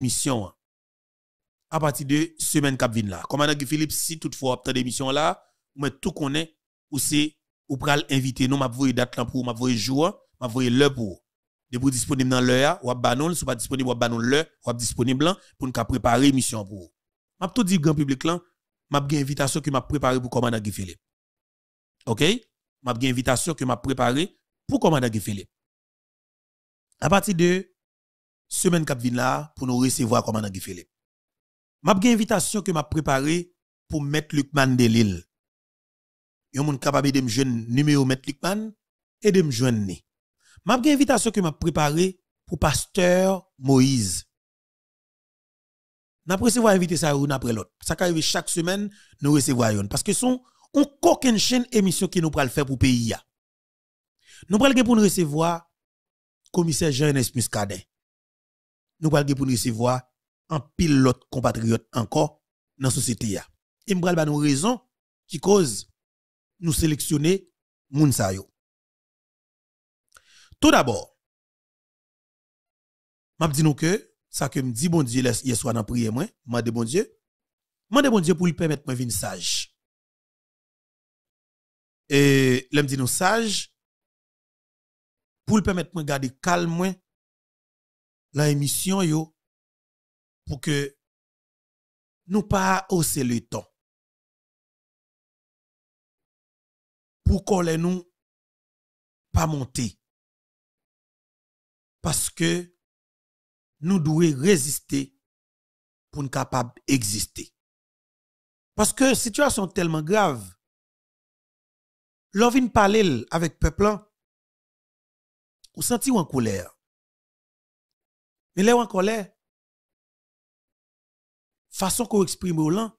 mission à partir de semaine cap là. Commandant Guy Philippe, si toutefois obtenu d'émission là, mais tout connaît ou c'est ou pral inviter nous m'a voyer date là pour m'a voyer jour, m'a voyer l'heure pour. De vous disponible dans l'heure, ou banon, si pas disponible ou banon l'heure, ou disponible pour nous préparer émission pour. M'a tout dit grand public là, m'a une invitation que m'a préparé pour commandant Guy Philippe. OK? M'a une invitation que m'a préparé pour commandant Guy Philippe. À partir de semaine cap là pour nous recevoir commandant Guy Philippe. M'a une invitation que m'a préparé pour mettre Luc Mandelil. Yon moun capable de me joindre numéro mettre Lucman et de me joindre. M'a une invitation que m'a préparé pour pasteur Moïse. N'a recevoir invité ça une après l'autre. Ça arrive chaque semaine nous recevons parce que son on aucune chaîne émission qui nous pral faire pour pays Nous pral pour nous recevoir commissaire Jean-Ernest Muscadet. Nous pral pour recevoir un pilote compatriote encore dans la société Et nous pral nous raison qui cause nous sélectionner moun sa Tout d'abord, m'a dit nous que ça que me dit bon Dieu hier soir dans prière moi, m'a dit bon Dieu, m'a dit bon Dieu pour lui permettre moi venir sage. Et l'aime dit nous sage pour lui permettre moi garder calme la émission yo pour que nous pas hausser le temps. pour qu'on nous pas monter. Parce que nous devons résister pour nous capables d'exister. Parce que situation tellement grave. L'on vient parler avec peuple, ou senti en colère? Mais là en colère, façon qu'on exprime au lan,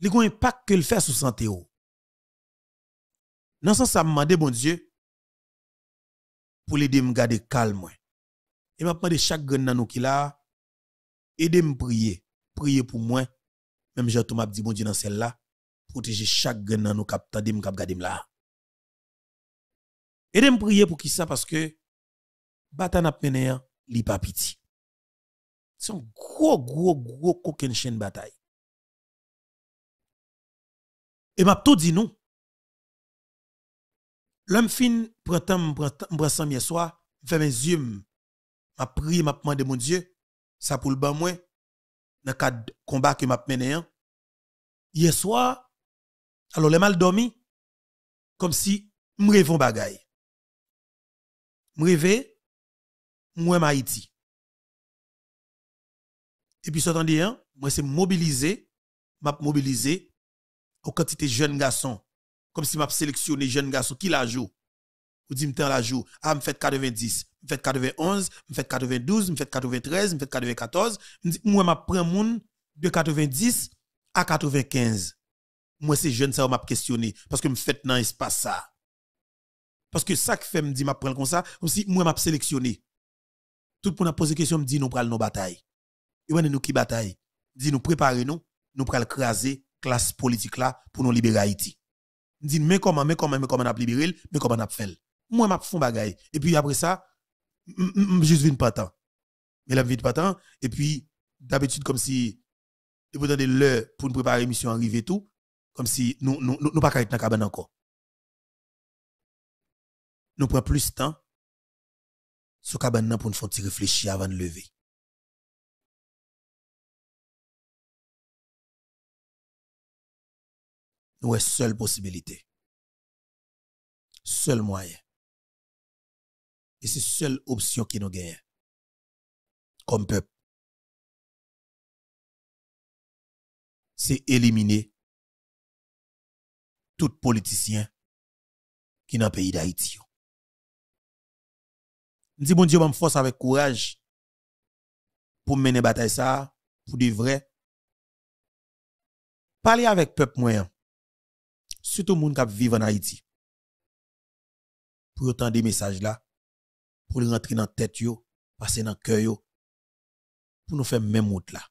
il y impact que le fait sur santé. Dans ce sens, ça m'a bon Dieu, pour l'aider à me garder calme. Et m'a demandé chaque grain dans nous qui là, aider me prier, prier pour moi. Même tout m'a dit, bon Dieu, dans celle-là, protéger chaque grain dans nous qui attendent me garder là. Aider me prier pour qui ça? Parce que, batan ap mene yan, li pa piti. Son gwo, gwo, gwo koken chen batay. E map to di nou, lèm fin prantan mbrasan myeswa, fè men zyum, map pri, map mande moun die, sa pou l'ban mwen, nan kad komba ke map mene yan. Yeswa, alo lèm al domi, kom si mrevon bagay. Mreve, moi Haïti. Et puis dit hein, moi c'est mobiliser, m'a mobiliser aux quantités de jeunes garçons comme si m'a sélectionné jeune garçon qui la joue? Vous dites me la joue. Ah, me fait 90, me fait 91, me fait 92, me fait 93, me fait 94. Moi m'a prend moun de 90 à 95. Moi c'est jeune ça m'a questionné parce que me fait dans espace ça. Parce que ça qui fait me dit m'a prendre comme ça comme si moi m'a sélectionné. Tout monde a posé question me dit nous pral nos batailles. Et nous qui bataille? Dit nous préparer nous, nous pral craser classe politique là pour nous libérer Haïti. Dit mais comment mais comment mais comment on a libéré mais comment on a fait moi m'a fond bagaille et puis après ça juste vinn pas temps mais la vite pas temps et puis d'habitude comme si il vous donner l'heure pour nous préparer l'émission arriver tout comme si nous nous nous, pas dans cabane encore. Nous prenons plus de temps sur cabane pour nous faire réfléchir avant de lever nous seule possibilité. Seul moyen. Et c'est seule option qui nous gagne. Comme peuple. C'est éliminer tout politicien qui dans le pays d'Haïti. Je dis, bon Dieu, je force avec courage pour mener bataille ça, pour de vrai. Parler avec peuple moyen surtout moun qui vivent en Haïti. Pour autant des messages là, pour rentrer dans la tête passer dans cœur pour nous faire même route là,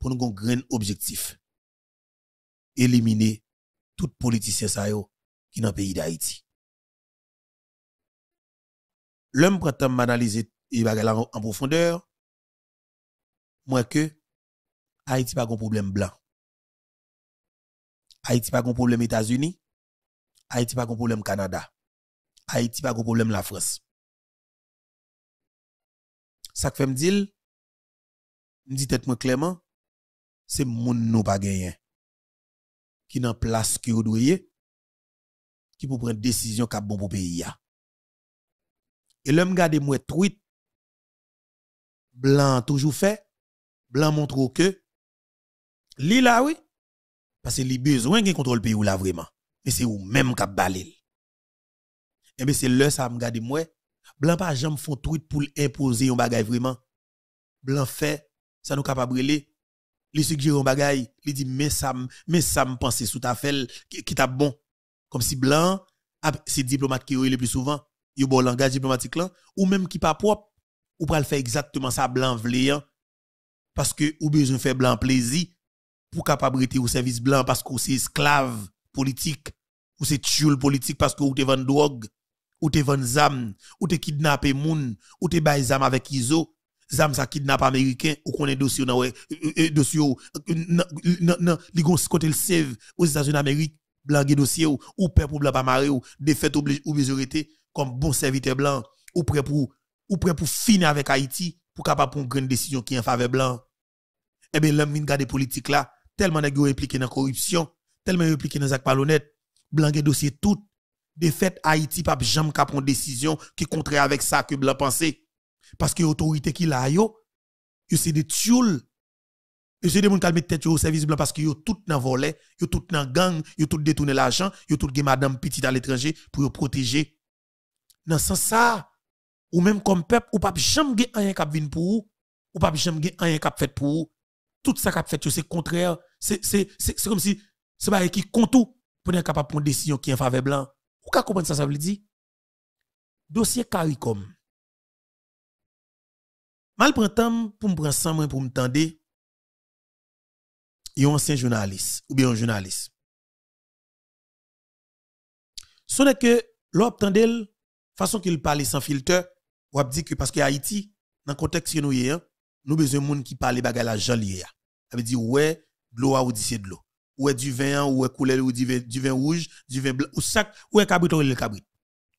pour nous un grand objectif. Éliminer tout politicien sa yo qui dans le pays d'Haïti. lèm pratam m'analize y bagay la an profondeur, mwen ke, Haiti pa kon problem blan. Haiti pa kon problem Etats-Unis, Haiti pa kon problem Kanada, Haiti pa kon problem la Frans. Sak fe mdil, mdi tet mwen kleman, se moun nou pa genyen. Ki nan plas ki ou dweye, ki pou pren desisyon kap bon pou peyi ya. Et l'homme garde moi tweet blanc toujours fait, blanc montre que li là oui. Parce que li besoin de contrôle pays ou là vraiment. Mais c'est ou même qui balil. Et eh bien c'est là ça me garde moi blanc pas jamais font tweet pour imposer un bagage vraiment. Blanc fait ça nous capable li suggère un bagage, li dit mais ça mais ça me pense sous ta fait qui t'a bon. Comme si blanc c'est diplomate qui le plus souvent, yo bon langage diplomatique là ou même qui pas propre ou le faire exactement ça blanc vle hein. parce que ou besoin faire blanc plaisir pour capable au service blanc parce que c'est esclave politique ou c'est tchoul politique parce que ou te vend drogue ou te vend zam ou te kidnappé moun ou te bay zam avec iso zam ça kidnappe américain ou connaît dossier dans dossier nan li gon côté le save aux États-Unis d'Amérique blanc dossier ou père pour blanc pas maré ou défaite ou besoin comme bon serviteur blanc ou prêt pour ou prêt pour finir avec Haïti pour capable prendre une décision qui est en faveur blanc. Eh bien l'homme vient garder politique là tellement nèg impliqué dans corruption tellement impliqué dans actes malhonnêtes. Blanc dossier tout. De fait Haïti pas jamais prendre décision qui contraire avec ça que blanc pensait parce que l'autorité qui l'a yo yo c'est des tchouls yo c'est des gens qui mettent tête au service blanc parce que yo tout dans volé yo tout dans gang yo tout détourné l'argent yo tout gen madame petite à l'étranger pour protéger dans sens ça ou même comme peuple ou pas jamais rien cap vinn pour ou ou pas jamais rien cap fait pour tout ça cap fait c'est contraire c'est c'est c'est comme si c'est pas qui compte pour être capable prendre décision qui en faveur blanc. Ou ka comprendre ça ça veut dire? Dossier CARICOM. Mal prend temps pour me prendre ça pour me tendre un ancien journaliste ou bien un journaliste. Ce n'est que l'obtendel façon qu'il parle sans filtre ou dit que parce que Haïti dans le contexte que nous y nous besoin de monde qui parle bagay la lié. Ça veut dire ouais, de l'eau ou c'est de l'eau. Ou du vin ou couleur ou du vin rouge, du vin blanc ou sac ou cabrit ou le cabrit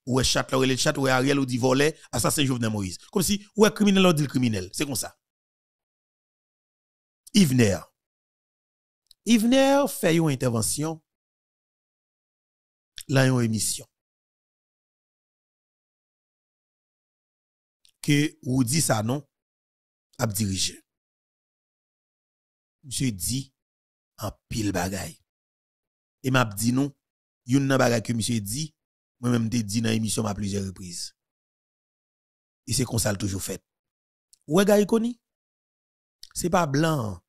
ou est chat, ou est chat, ou est Ariel, ou dit voler, assassin Jovenel Moïse. Comme si, ou est criminel, ou dit criminel. C'est comme ça. Ivner. Ivner fait une intervention, là, une émission. Que, ou dit ça, non, a dirigé. Monsieur dit, en pile bagay. Et m'a dit non, yon nan bagay que monsieur dit, moi-même, j'ai dit dans l'émission à plusieurs reprises. Et c'est comme ça toujours fait. Ouais, gars, Ce C'est pas blanc.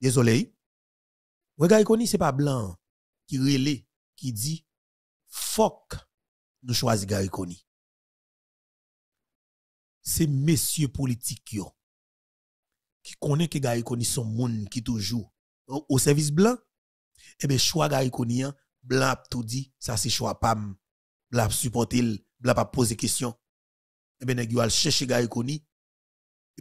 Désolé. Ouais, gars, c'est pas blanc qui relait, qui dit, fuck, nous choisissons gars, C'est messieurs politiques qui connaissent que gars, sont monde qui toujours au service blanc eh bien, choix gars konien, blanc tout dit, ça c'est choix pam, blanc supporter, blanc pas poser question. Eh bien, nèg al chercher gars koni,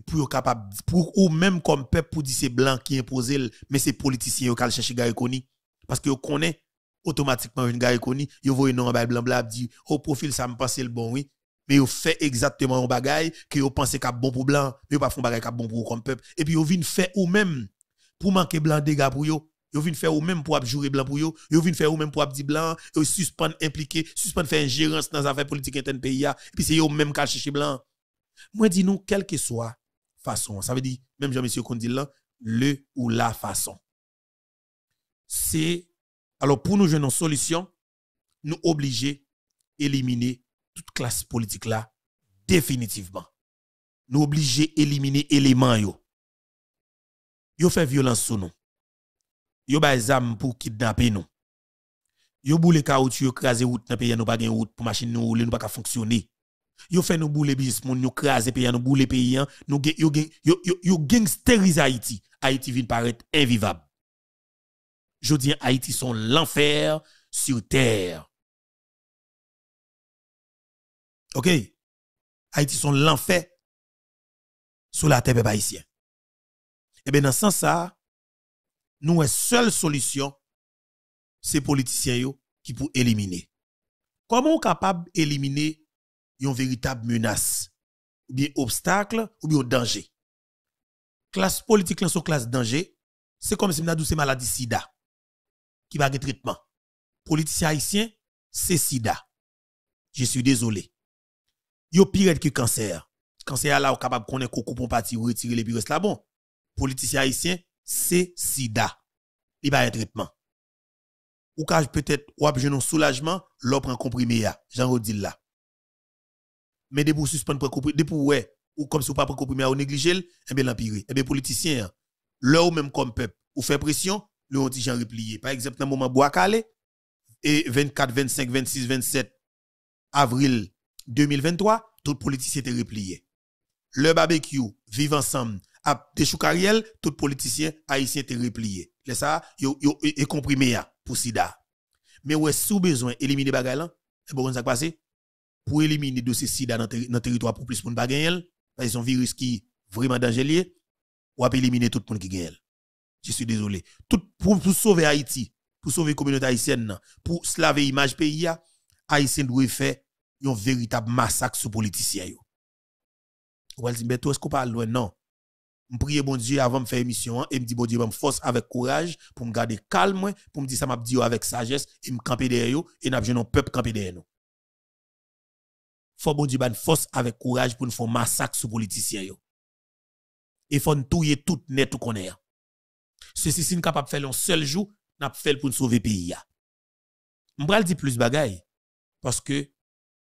pour capable, pour ou même comme peuple pour dire c'est blanc qui impose, mais c'est politicien qui al chercher koni. Parce que connaît automatiquement une gars koni, yo voye non blanc blanc dit, au profil ça me passe le bon oui. Mais yo fait exactement un bagay que yo pense qu'a bon pour blanc, mais yo pas font bagay qu'a bon pour comme peuple. Et puis yo vinn fait ou même pour manquer blanc dégâts pour yo Yo vin faire ou même pour jouer blanc pour yo, yo vin faire ou même pour dire blanc, yo suspend impliqué, suspend faire ingérence dans affaires politiques interne pays et puis c'est yo même qui chercher blanc. Moi dis nous quelle que soit façon, ça veut dire même Jean-Monsieur dit là, le ou la façon. C'est alors pour nous jouer une solution, nous obliger éliminer toute classe politique là définitivement. Nous obliger éliminer éléments yo. Yo fait violence sur nous yo bay zam pour kidnapper nous. Yo boule caoutchouc yo route dans pays nous pas gen route pour machine nous rouler nous pas fonctionner. Yo fait nous boule business moun nous krasé pays nous boule pays nous yo yo yo yo Haïti. Haïti vient paraître invivable. Je dis Haïti sont l'enfer sur terre. OK? Haïti sont l'enfer sur la terre. Et eh bien, dans ce sens, ça, nous, la seule solution, c'est politiciens qui pour éliminer. Comment on est capable d'éliminer une véritable menace, ou bien obstacle, ou bien danger? Classe politique, là, classe danger, c'est comme si nous avons maladie sida, qui va de traitement. Politicien haïtien, c'est sida. Je suis désolé. Yo pire que cancer. Cancer là, ou capable qu'on est coco pour partir retirer les virus là bon. Politicien haïtien, c'est sida. Il va un traitement. Ou quand peut-être ou un soulagement, l'on prend comprimé ya, j'en redis là. Mais de pour suspendre comprimé, de pour ouais, ou comme si vous pas prendre comprimé ou négliger, eh bien l'empire. Eh bien politicien, là ou même comme peuple, ou fait pression, le on dit j'en replié. Par exemple, dans le moment bois calé et 24, 25, 26, 27 avril 2023, tout politicien était replié. Le barbecue, vivre ensemble, à Dechoukariel, tout politicien haïtien était replié. C'est ça, yo, yo, et comprimé pour SIDA. Mais ouais, sous besoin éliminer bagay là, et pour éliminer dossier SIDA dans le territoire pour plus pas gagner, parce que un virus qui vraiment dangereux, ou éliminer tout le monde qui gagne. Je suis désolé. Pour, sauver Haïti, pour sauver la communauté haïtienne, pour slaver l'image pays, Haïtien doit faire un véritable massacre sur les politiciens. Ou elle dit, mais est-ce qu'on parle loin? Non. Je prie bon Dieu avant de faire émission et me dit bon Dieu, force avec courage pour me garder calme, pour me dire ça m'a dit avec sagesse et me camper derrière et n'a un peuple camper derrière nous. Faut bon Dieu, force avec courage pour nous faire massacre sur les politiciens. Et faut nous tout net tout connaît. Ceci si nous capable de faire un seul jour, n'a fait pour nous sauver le pays. Je vais dire plus bagaille parce que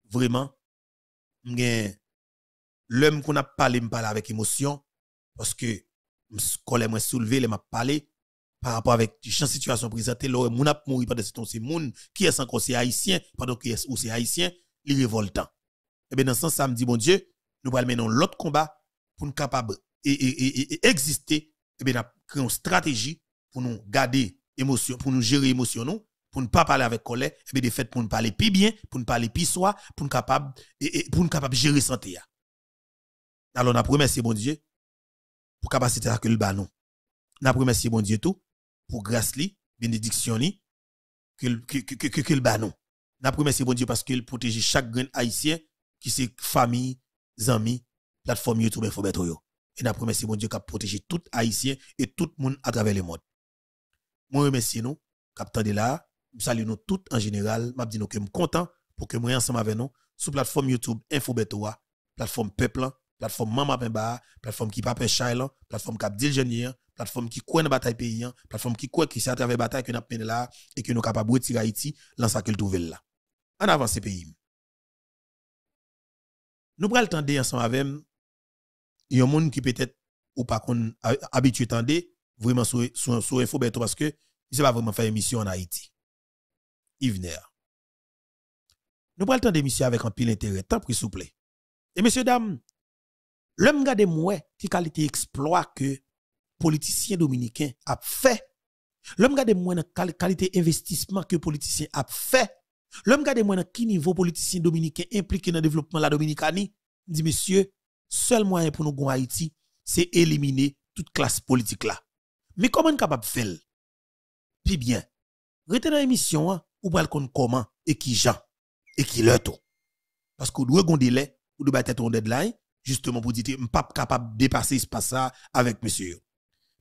vraiment l'homme qu'on a parlé me parle avec émotion parce que colère m'a soulevé, m'a parlé par rapport avec la situation présentée là mon a mouru pendant ce temps c'est moun qui est sans conseil haïtien pendant que est c'est haïtien, il révoltant. Et bien dans ce sens ça me dit bon Dieu, nous allons mener l'autre combat pour nous capable et, et, et, exister et bien créer une stratégie pour nous garder émotion pour nous gérer émotion nous pour ne pas parler avec colère et bien de fait pour nous parler plus bien pour nous parler plus soi pour nous capable et, pour nous capable gérer santé alors a remercié bon Dieu pour capacité à que le banon. N'a remercié bon Dieu tout pour grâce li, bénédiction li que le banon. N'a remercié bon Dieu parce qu'il protège chaque grain haïtien qui c'est famille, amis, plateforme YouTube Infobeto yo. Et n'a remercié bon Dieu qui a protégé tout haïtien et tout le monde à travers le monde. Moi remercie nous, capteur de là, salue nous tout en général, m'a dit nous que suis content pour que moi ensemble avec nous sur plateforme YouTube Infobeto plateforme peuple plateforme Mama Pemba, plateforme qui pape Chailan, plateforme qui dit le plateforme qui croit dans bataille pays, plateforme qui croit qui c'est à travers bataille que nous avons là et que nous sommes capables de retirer Haïti sa qu'elle trouve là. En avant ces pays. Nous prenons le temps ensemble avec y a un monde qui peut-être ou pas qu'on habitué tendre vraiment sur sur info parce que il ne pas vraiment faire émission en Haïti. Yves Nous prenons le temps d'émission avec un pile intérêt, tant pis s'il plaît. Et messieurs dames, L'homme gade moi qui qualité exploit que politicien dominicain a fait. L'homme gade moi qualité investissement que politicien a fait. L'homme gade moi qui niveau politicien dominicain impliqué dans le développement de la Dominicanie? Dit monsieur, seul moyen pour nous gagner Haïti, c'est éliminer toute classe politique là. Mais comment capable de faire? Puis bien, retenez l'émission, hein, ou pas comment et qui gens et qui leur tout. Parce que doit un délai, ou doit être un deadline, justement pour dire je pas capable de dépasser ce passage avec monsieur.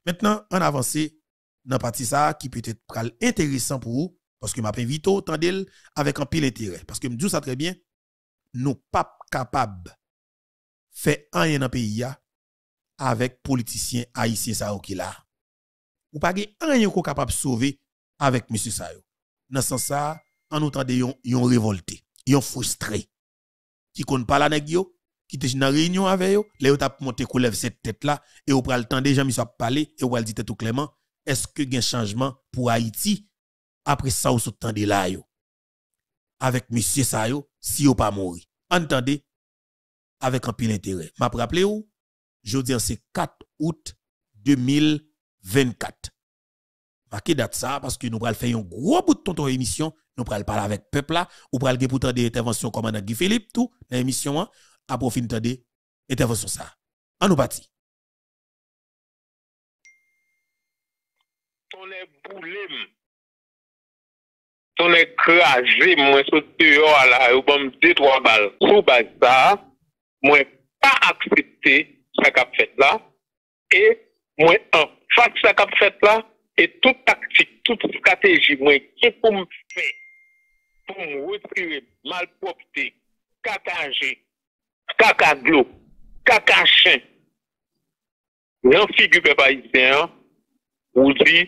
Maintenant, on avance dans partie ça qui peut être intéressant pour vous parce que m'a invité tandel avec un pile intérêt parce que me dis ça très bien, nous pas capable faire rien dans pays avec politiciens haïtiens ça qui là. Ou pas rien qu'on capable sauver avec monsieur ça Dans ce sens ça, en nous yon yon révolté, yon frustré. Qui compte pas la nèg qui était dans réunion avec eux, les ont monté coulève cette tête là et au pral temps déjà à parler et on dit tout clairement est-ce que un changement pour Haïti après ça ou temps de là yo? Avec monsieur ça yo si ou pas mourir entendez avec un pile intérêt m'a rappelé ou je dis c'est 4 août 2024 marquez date ça parce que nous allons faire un gros bout de ton émission nous allons parler avec peuple là ou pral pour des interventions commandant Guy Philippe tout dans l'émission à profiter de intervention ça. En nous parti. On est boulé. On est crasé, moi, sur dehors là, ou bon, deux, trois balles. Sous base ça, mwen pa aksepte sa kap fet la, e mwen an fak sa kap fet la, e tout taktik, tout strateji mwen ki pou m fè, pou m wotire malpropte, kakanje, kakaglo, kakachen, nan figu pe pa isen, ou di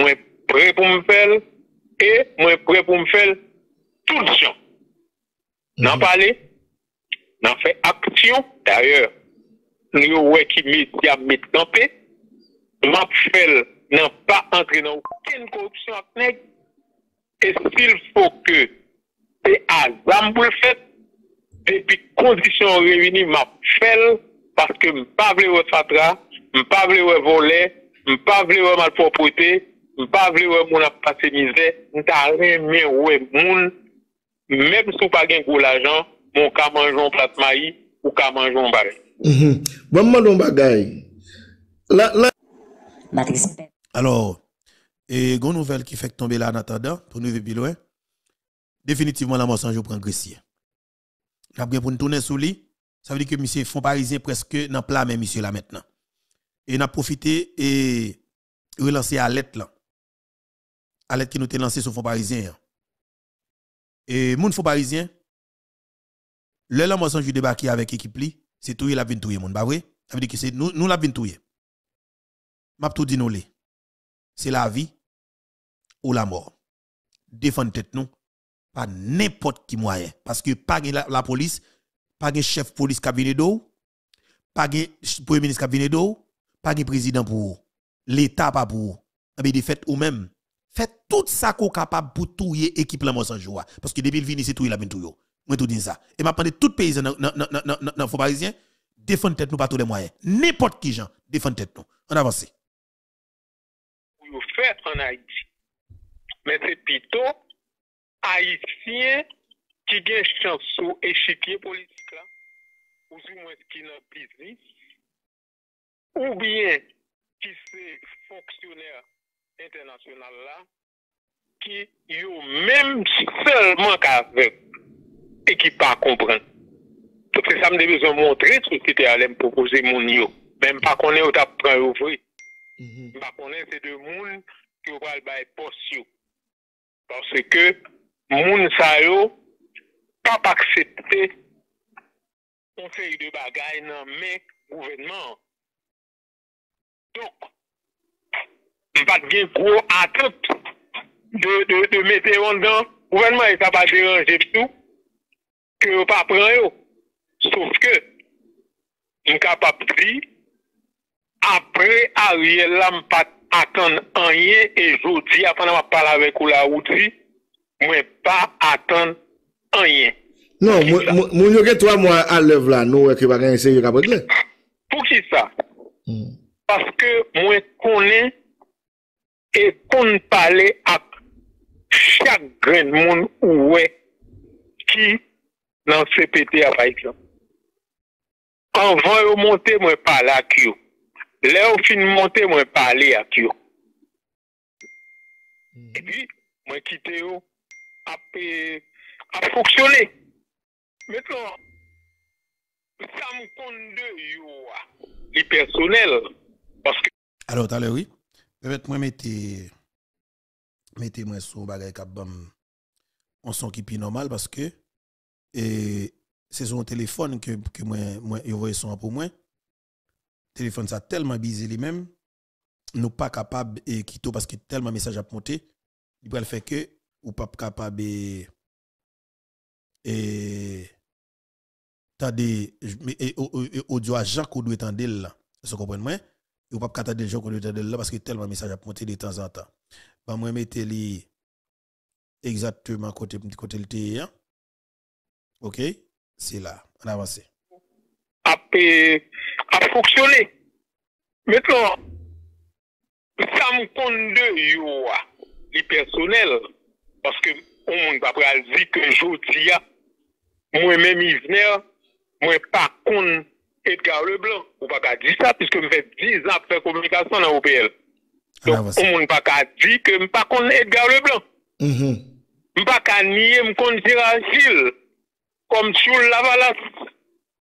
mwen pre pou m fèl, e mwen pre pou m fèl tout jan. Nan mhm. pale, nan fè aksyon, d'ayor, nou wè ki media met kampè, map fèl nan pa antre nan ouken korupsyon ak neg, e sil fò ke te azam bou l'fèt, epi kondisyon revini map fèl, paske mpa vle wè fatra, mpa vle wè volè, mpa vle wè malpropotè, mpa vle wè moun ap pase mizè, mta remè wè moun, mèm sou pa gen kou l'ajan, mon ka manger un plat maïs ou ka manger un baril. Bon, mon bagay. La, la... Alors, et une nouvelle qui fait tomber là en attendant, pour nous vivre loin, définitivement la mort je prend Gressier. Après, pour nous tourner sous lui, ça veut dire que monsieur fond parisien presque dans plat même monsieur là maintenant. Et n'a profité et relancer à lettre là. À lettre qui nous était lancé sur fond parisien. Et mon fond parisien, le la mort je débarqué avec équipe c'est tout il a vinn touyer mon, pas vrai? Ça veut dire c'est nous nous la vinn touyer. M'a tout dit nous c'est la vie ou la mort. Défendre tête nous pas n'importe qui moyen parce que pas la, police, pas de chef police cabinet d'eau, pas de premier ministre cabinet d'eau, pas de président pour l'état pas pour. Mais de fait ou même faites tout ça qu'on capable pour tout équipe la sans joie parce que depuis le vini c'est tout il a bien tout yo. Moi tout dis ça. Et m'a demandé tout paysan dans dans dans parisien défendre tête nous pas tous les moyens. N'importe qui gens défendre tête nous. On avance fait en Haïti. Mais c'est plutôt Haïtien qui a chance sur échiquier politique là, ou du moins qui n'a business, ou bien qui c'est fonctionnaire international là, qui yo même seulement qu'avec e ki pa kompren. Topre sa m de bezon montre tout ki te alem propose moun yo. Men m pa konen ou tap pran ou vri. Mm -hmm. M pa konen se de moun ki ou pral bay pos yo. Parce ke moun sa yo pa pa aksepte on se yi de bagay nan men gouvenman. Donk, m pat gen gro atot de, de, de mete yon dan, gouvenman yi sa pa deranje tout, ke yo pa pran yo. Souf ke, m kapap di, apre a rye lam pat atan anye, e jodi apan an apal avek ou la outi, mwen pa atan anye. Non, moun yo gen 3 mwa alev la, nou weke bagan ese yo kapot le. Pou ki sa? Mm. Paske mwen konen e kon pale ak chak gren moun ouwe ki nan CPT a par exemple. Anvan yo monte mwen pale ak yo. Le yo fin monte mwen pale ak yo. Mm. E pi, mwen kite yo ap, ap foksyone. Metlon, sa mwen konde yo li personel. Paske... Alo, talè wè. Mwen mette mette mwen sou bagay kap bam on son ki pi normal paske et, c'est son téléphone que, que moi, moi, voit son pour moi téléphone ça tellement bisé lui-même, nous pas capable et quitter parce que tellement message a monté, il va le faire que ou pas capable et des audio à Jacques ou doit entendre là. Vous comprenez? Moi Ou pas capable des gens qu'on doit entendre là parce que tellement message a monté de temps en temps. Bah moi mettez li exactement côté côté le? Ok, c'est là, on avance. A, a fonctionné. Maintenant, ça me compte de yo, les personnels, parce que on ne va pas dire que je moi-même, Yvner, moi, par contre, Edgar Leblanc, ou ne va pas dire ça, puisque je fais 10 ans de communication dans l'OPL. Donc, on ne va pas dire que je ne pas Edgar Leblanc. Je ne vais pas nier, je ne kom sou lavalas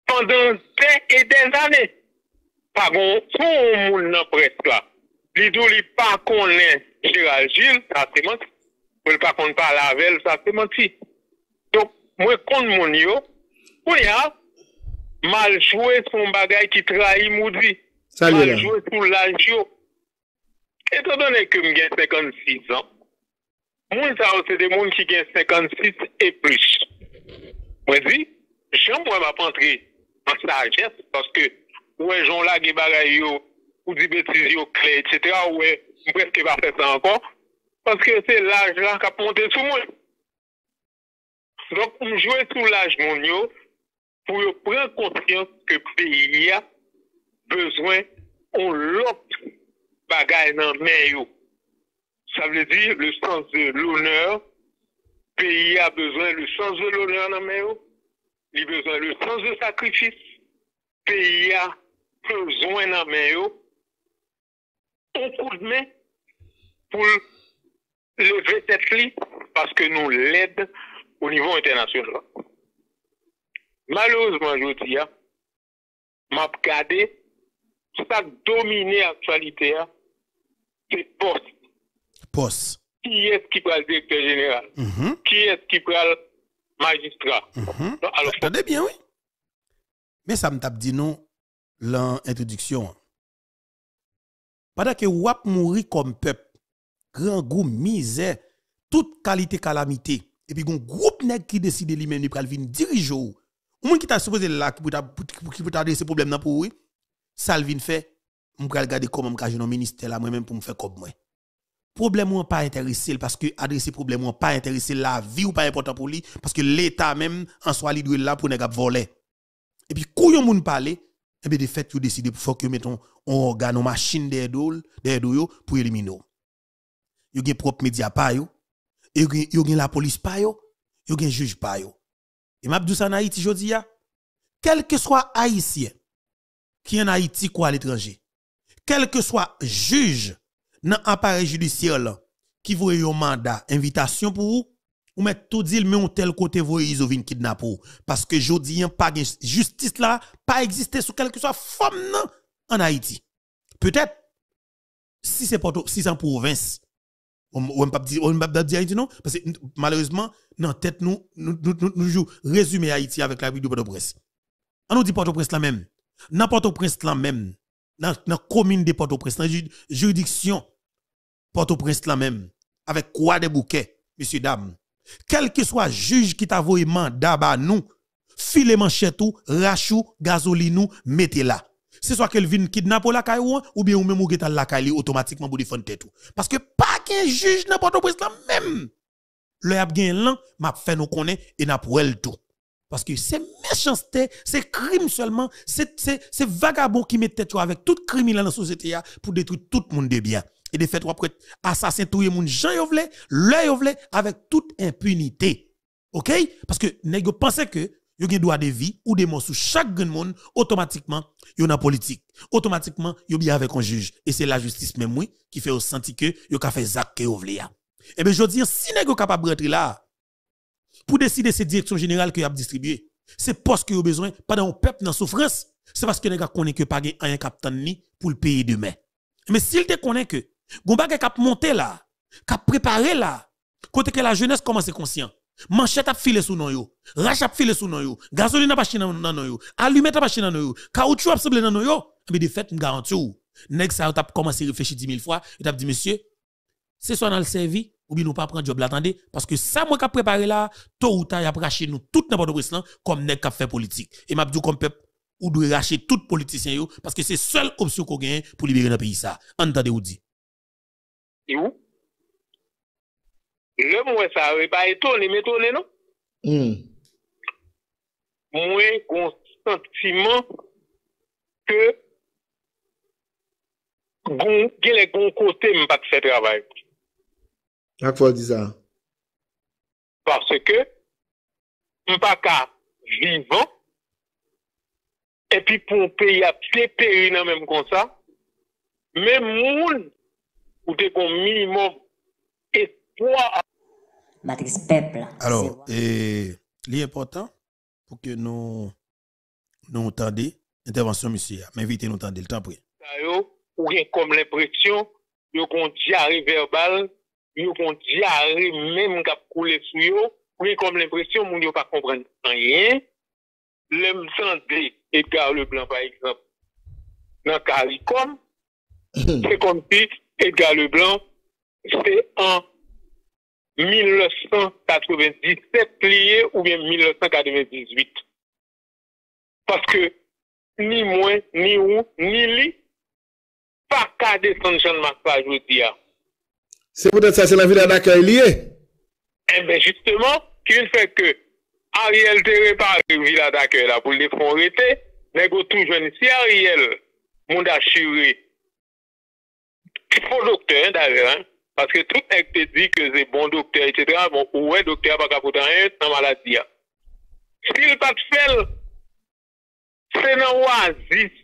pandan ten et den ane. Pagon, pou moun nan pres la. Li dou li pa konen Gérald Gilles, sa se manti. Ou li pa konen pa lavel, sa se manti. Donk, mwen kon moun yo, pou ya, maljouè son bagay ki trahi moudri. Maljouè sou laj yo. Eto donè ke m gen 56 an, moun sa ou se de moun ki gen 56 et plus. Mwen di, jen mwen mwen pantre an sarjes, paske wè jon lage bagay yo, ou di betiz yo kle, etc. Wè, e, mwen preske va fè sa ankon, paske se lage lan ka ponte sou mwen. Donk mwen jwè sou lage moun yo, pou yo pren konsyans ke peyi ya bezwen on lot bagay nan men yo. Sa vle di, le sens de l'honneur, peyi a bezwen le sens de lorè nan men yo, li bezwen le sens de sakrifis, peyi a bezwen nan men yo, on kou de men pou leve tet li, paske nou led ou nivou internasyon. Malouzman, jouti ya, map gade, sa domine aktualite ya, se post. Post. Qui est-ce qui prend le directeur général? Mhm, Qui est-ce qui prend le magistrat? alors, Attendez bien, oui. Mais ça me tape dit non, l'introduction. Pendant que wap mourir comme peuple, grand goût, misère, toute qualité calamité, et puis un groupe nèg qui décide lui-même de pral venir diriger ou. Moun qui t'a supposé là qui pour qui pour t'adresser ces problèmes là pour oui? Ça le vient fait, on pral regarder comment me dans ministère là moi même pour me faire comme moi. Problème ou pas intéressé parce que adresser problème ou pas intéressé la vie ou pas important pour lui parce que l'état même en soi lui doit là pour ap voler. Et puis, yon moun parle, et bien, de fait, yon décide pour faut que mettons, on organe, on machine derrière derrière yo, pour éliminer. yo. Gen propre média pa yo, yon gen- la police pa yo, yon gen juge pa yo. Et m'a en Haïti, quel que soit haïtien, qui en Haïti ou à l'étranger, quel que soit juge, dans appareil judiciaire qui voye yon mandat, invitation pour vous, ou mettre tout dit mais on tel côté voye ils vinn kidnap ou parce que jodi pas justice là pas exister sous quelque soit forme en Haïti. Peut-être si c'est si en province on on pas pas dire Haïti non parce que malheureusement dans tête nous nous nous, nous, nous jou résumer Haïti avec la ville de Port-au-Prince. On nous dit Port-au-Prince là même. Dans Port-au-Prince là même dans dans commune de Port-au-Prince dans ju- juridiction Port-au-Prince là même avec quoi des bouquets messieurs dames quel que soit juge qui t'a voyé mandat ba nous, file manchette ou, rachou, gasoline ou, mettez là. C'est soit qu'elle vient kidnapper la caille ou, bien ou même ou la caille automatiquement pour défendre ou. Parce que pas qu'un juge n'importe où là même. Le ap m'a fait nous connaître et n'a pour elle tout. Parce que c'est méchanceté, c'est crime seulement, c'est vagabond qui met tête avec tout criminel dans la société pour détruire tout le monde de bien. Et de fait, ou après assassin tout le monde, Jean yo vle, avec toute impunité. OK? Parce que nèg pense que yo gen droit de vie ou de mort sous chaque grand monde, automatiquement, yo dans politique. Automatiquement, yo bien avec un juge. Et c'est la justice même oui qui fait au senti que yo ka fait zak que yo vle ya. Eh bien, je dis, si nèg capable rentrer là, pour décider cette direction générale que y a distribué, c'est parce que yo besoin, pendant un peuple dans souffrance, c'est parce que a connaît que pas un capitaine ni pour le payer demain. Mais s'il te connaît que, gon bagay kap monté là, kap préparé là, côté que la jeunesse commence conscient. Manchette a filé sous non yo, rach a filé sous non yo, gasoline a pas chine yo, allumette a pas yo, caoutchouc a mais de fait, m'garantis ou, nèg ça t'a commencé réfléchir 10 000 fois, il t'a dit monsieur, c'est soit dans le servi ou bien nous pas prendre job là attendez parce que ça moi qu'a préparé là tôt ou tard y a raché nous tout n'importe là comme nèg qu'a fait politique et m'a dit comme peuple ou doit racher tout politicien yo parce que c'est seule option qu'on gagne pour libérer le pays ça. Entendez ou dit Di ou? Le mwen sa re pa etone, metone non? Mm. Mwen kon sentimen ke gon, gen le kon kote mwen pati se travay. Ak fwa di sa? Parce ke mwen pa ka vivan epi pou peyi ap se peri nan menm kon sa, men moun ou te qu'on minimum espoir. Matrice Peuple. Alors, et l'important pour que nous nous entendions intervention monsieur, m'inviter nous entendre le temps yo, ou gen comme l'impression, yo kon diarrhée verbale, yo kon diarrhée même k'ap coulé sou yo, ou gen comme l'impression moun yo pas comprendre rien. L'aime tande Edgar Leblanc par exemple, dans CARICOM, c'est comme si Edgar Leblanc, c'est en 1997 plié ou bien 1998. Parce que ni moi, ni ou, ni lui, pas qu'à descendre Jean-Marc Pajoudia. C'est peut-être ça, c'est la ville d'accueil liée. Eh bien, justement, qui ne fait que Ariel te repare ville d'accueil là pour le fonds arrêter, mais que tout jeune, si Ariel, monde assuré, Fon doktor, d'ailleurs, paske tout ek te di ke ze bon doktor, etc., bon, ouwe doktor baka potan yon nan maladi ya. Si l pat fel, se nan wazis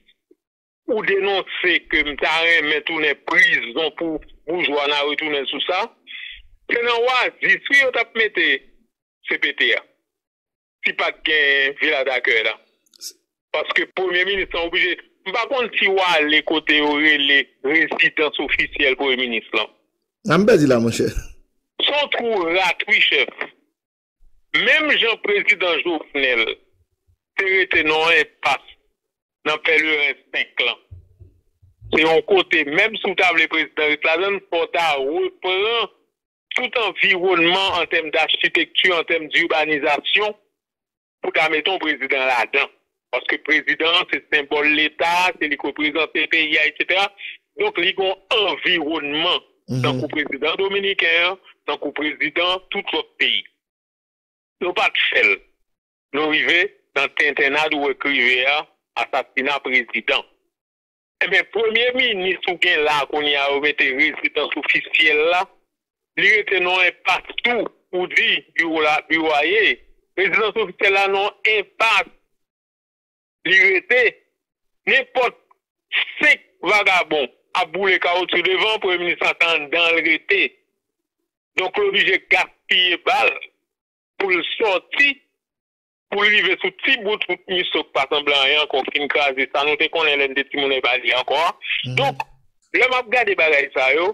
ou denonse ke mtaren metounen prizon pou boujwa nan retounen sou sa, se nan wazis, si yo tap mette CPT ya. Si pat gen vila da kè la. Paske premier ministre an obije Mpa kon ti wale kote yore le rezidans ofisyel pou e minis lan. Ambe di la mwen chef. Son trou rat, oui chef. Mem jan prezidans Jovenel, terete nan en pas nan pel e yon respect lan. Se yon kote, mem sou table prezidans la zan, pota repren tout environnement an tem d'architektu, an tem d'urbanizasyon, pou ta meton prezidans la dan. Paske prezident, se sembol l'Etat, se li ko prezident CPIA, etc. Donk li kon environman mhm. tan ko prezident Dominikèr, tan ko prezident tout l'ot peyi. Nou pat chel. Nou rive nan tentenad ou ekrive a asasina prezident. Ebe, eh premier minis ou gen la kon ya ou mette rezident ofisyel la, li rete nan e patou ou di biwa ye. Rezident ofisyel la nan e patou li rete, nepot sek vagabon a boule kaot sou devan, premier ministre Santan dan l rete. Donk l'oblige kapiye bal pou l sorti, pou li ve sou ti bout pou ti misok patan blan yon kon fin kaze sa, nou te konen len de ti mounen bali ankon. Mm -hmm. Donk, le map gade bagay sa yo,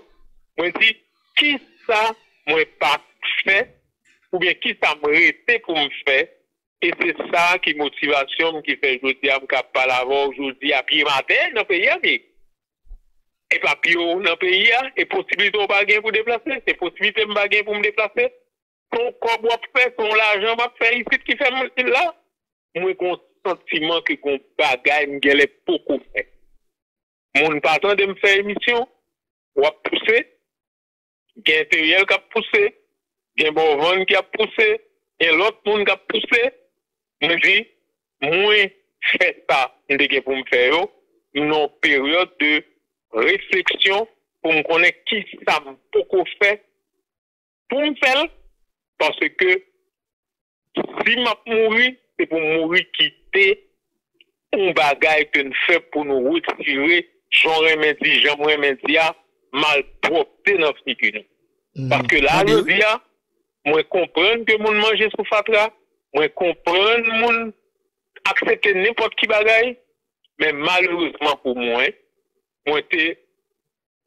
mwen si, ki sa mwen pa fe, ou bien ki sa mwen rete pou mwen fe, E se sa ki motivasyon ki fe jodi am kap palavon jodi api maten nan peyi amik. E pa piyo nan peyi a, e posibilite ou bagen pou deplase, se posibilite m bagen pou m deplase. Ton kob wap fe, ton lajan wap fe, isit ki fe monsil la. Mwen kon sentiman ki kon bagay m gele pokou fe. Moun patan de m fe emisyon, wap pousse, gen teriyel kap pousse, gen bonvan ki ap pousse, gen lot moun kap pousse, Mwen di, mwen fè sa mwen de gen pou mwen fè yo, mwen peryode de refleksyon pou mwen konen ki sa mwen poko fè pou mwen fèl, parce ke si mwen mouri, se pou mouri ki te un bagay ke nou fè pou nou retire jan remedi, jan remedi a malpropte nan fnikouni. Parce ke la, yo di a, hmm. mwen kompren ke moun manje sou fatra, mwen kompren moun aksepte nipot ki bagay, men malouzman pou mwen, mwen te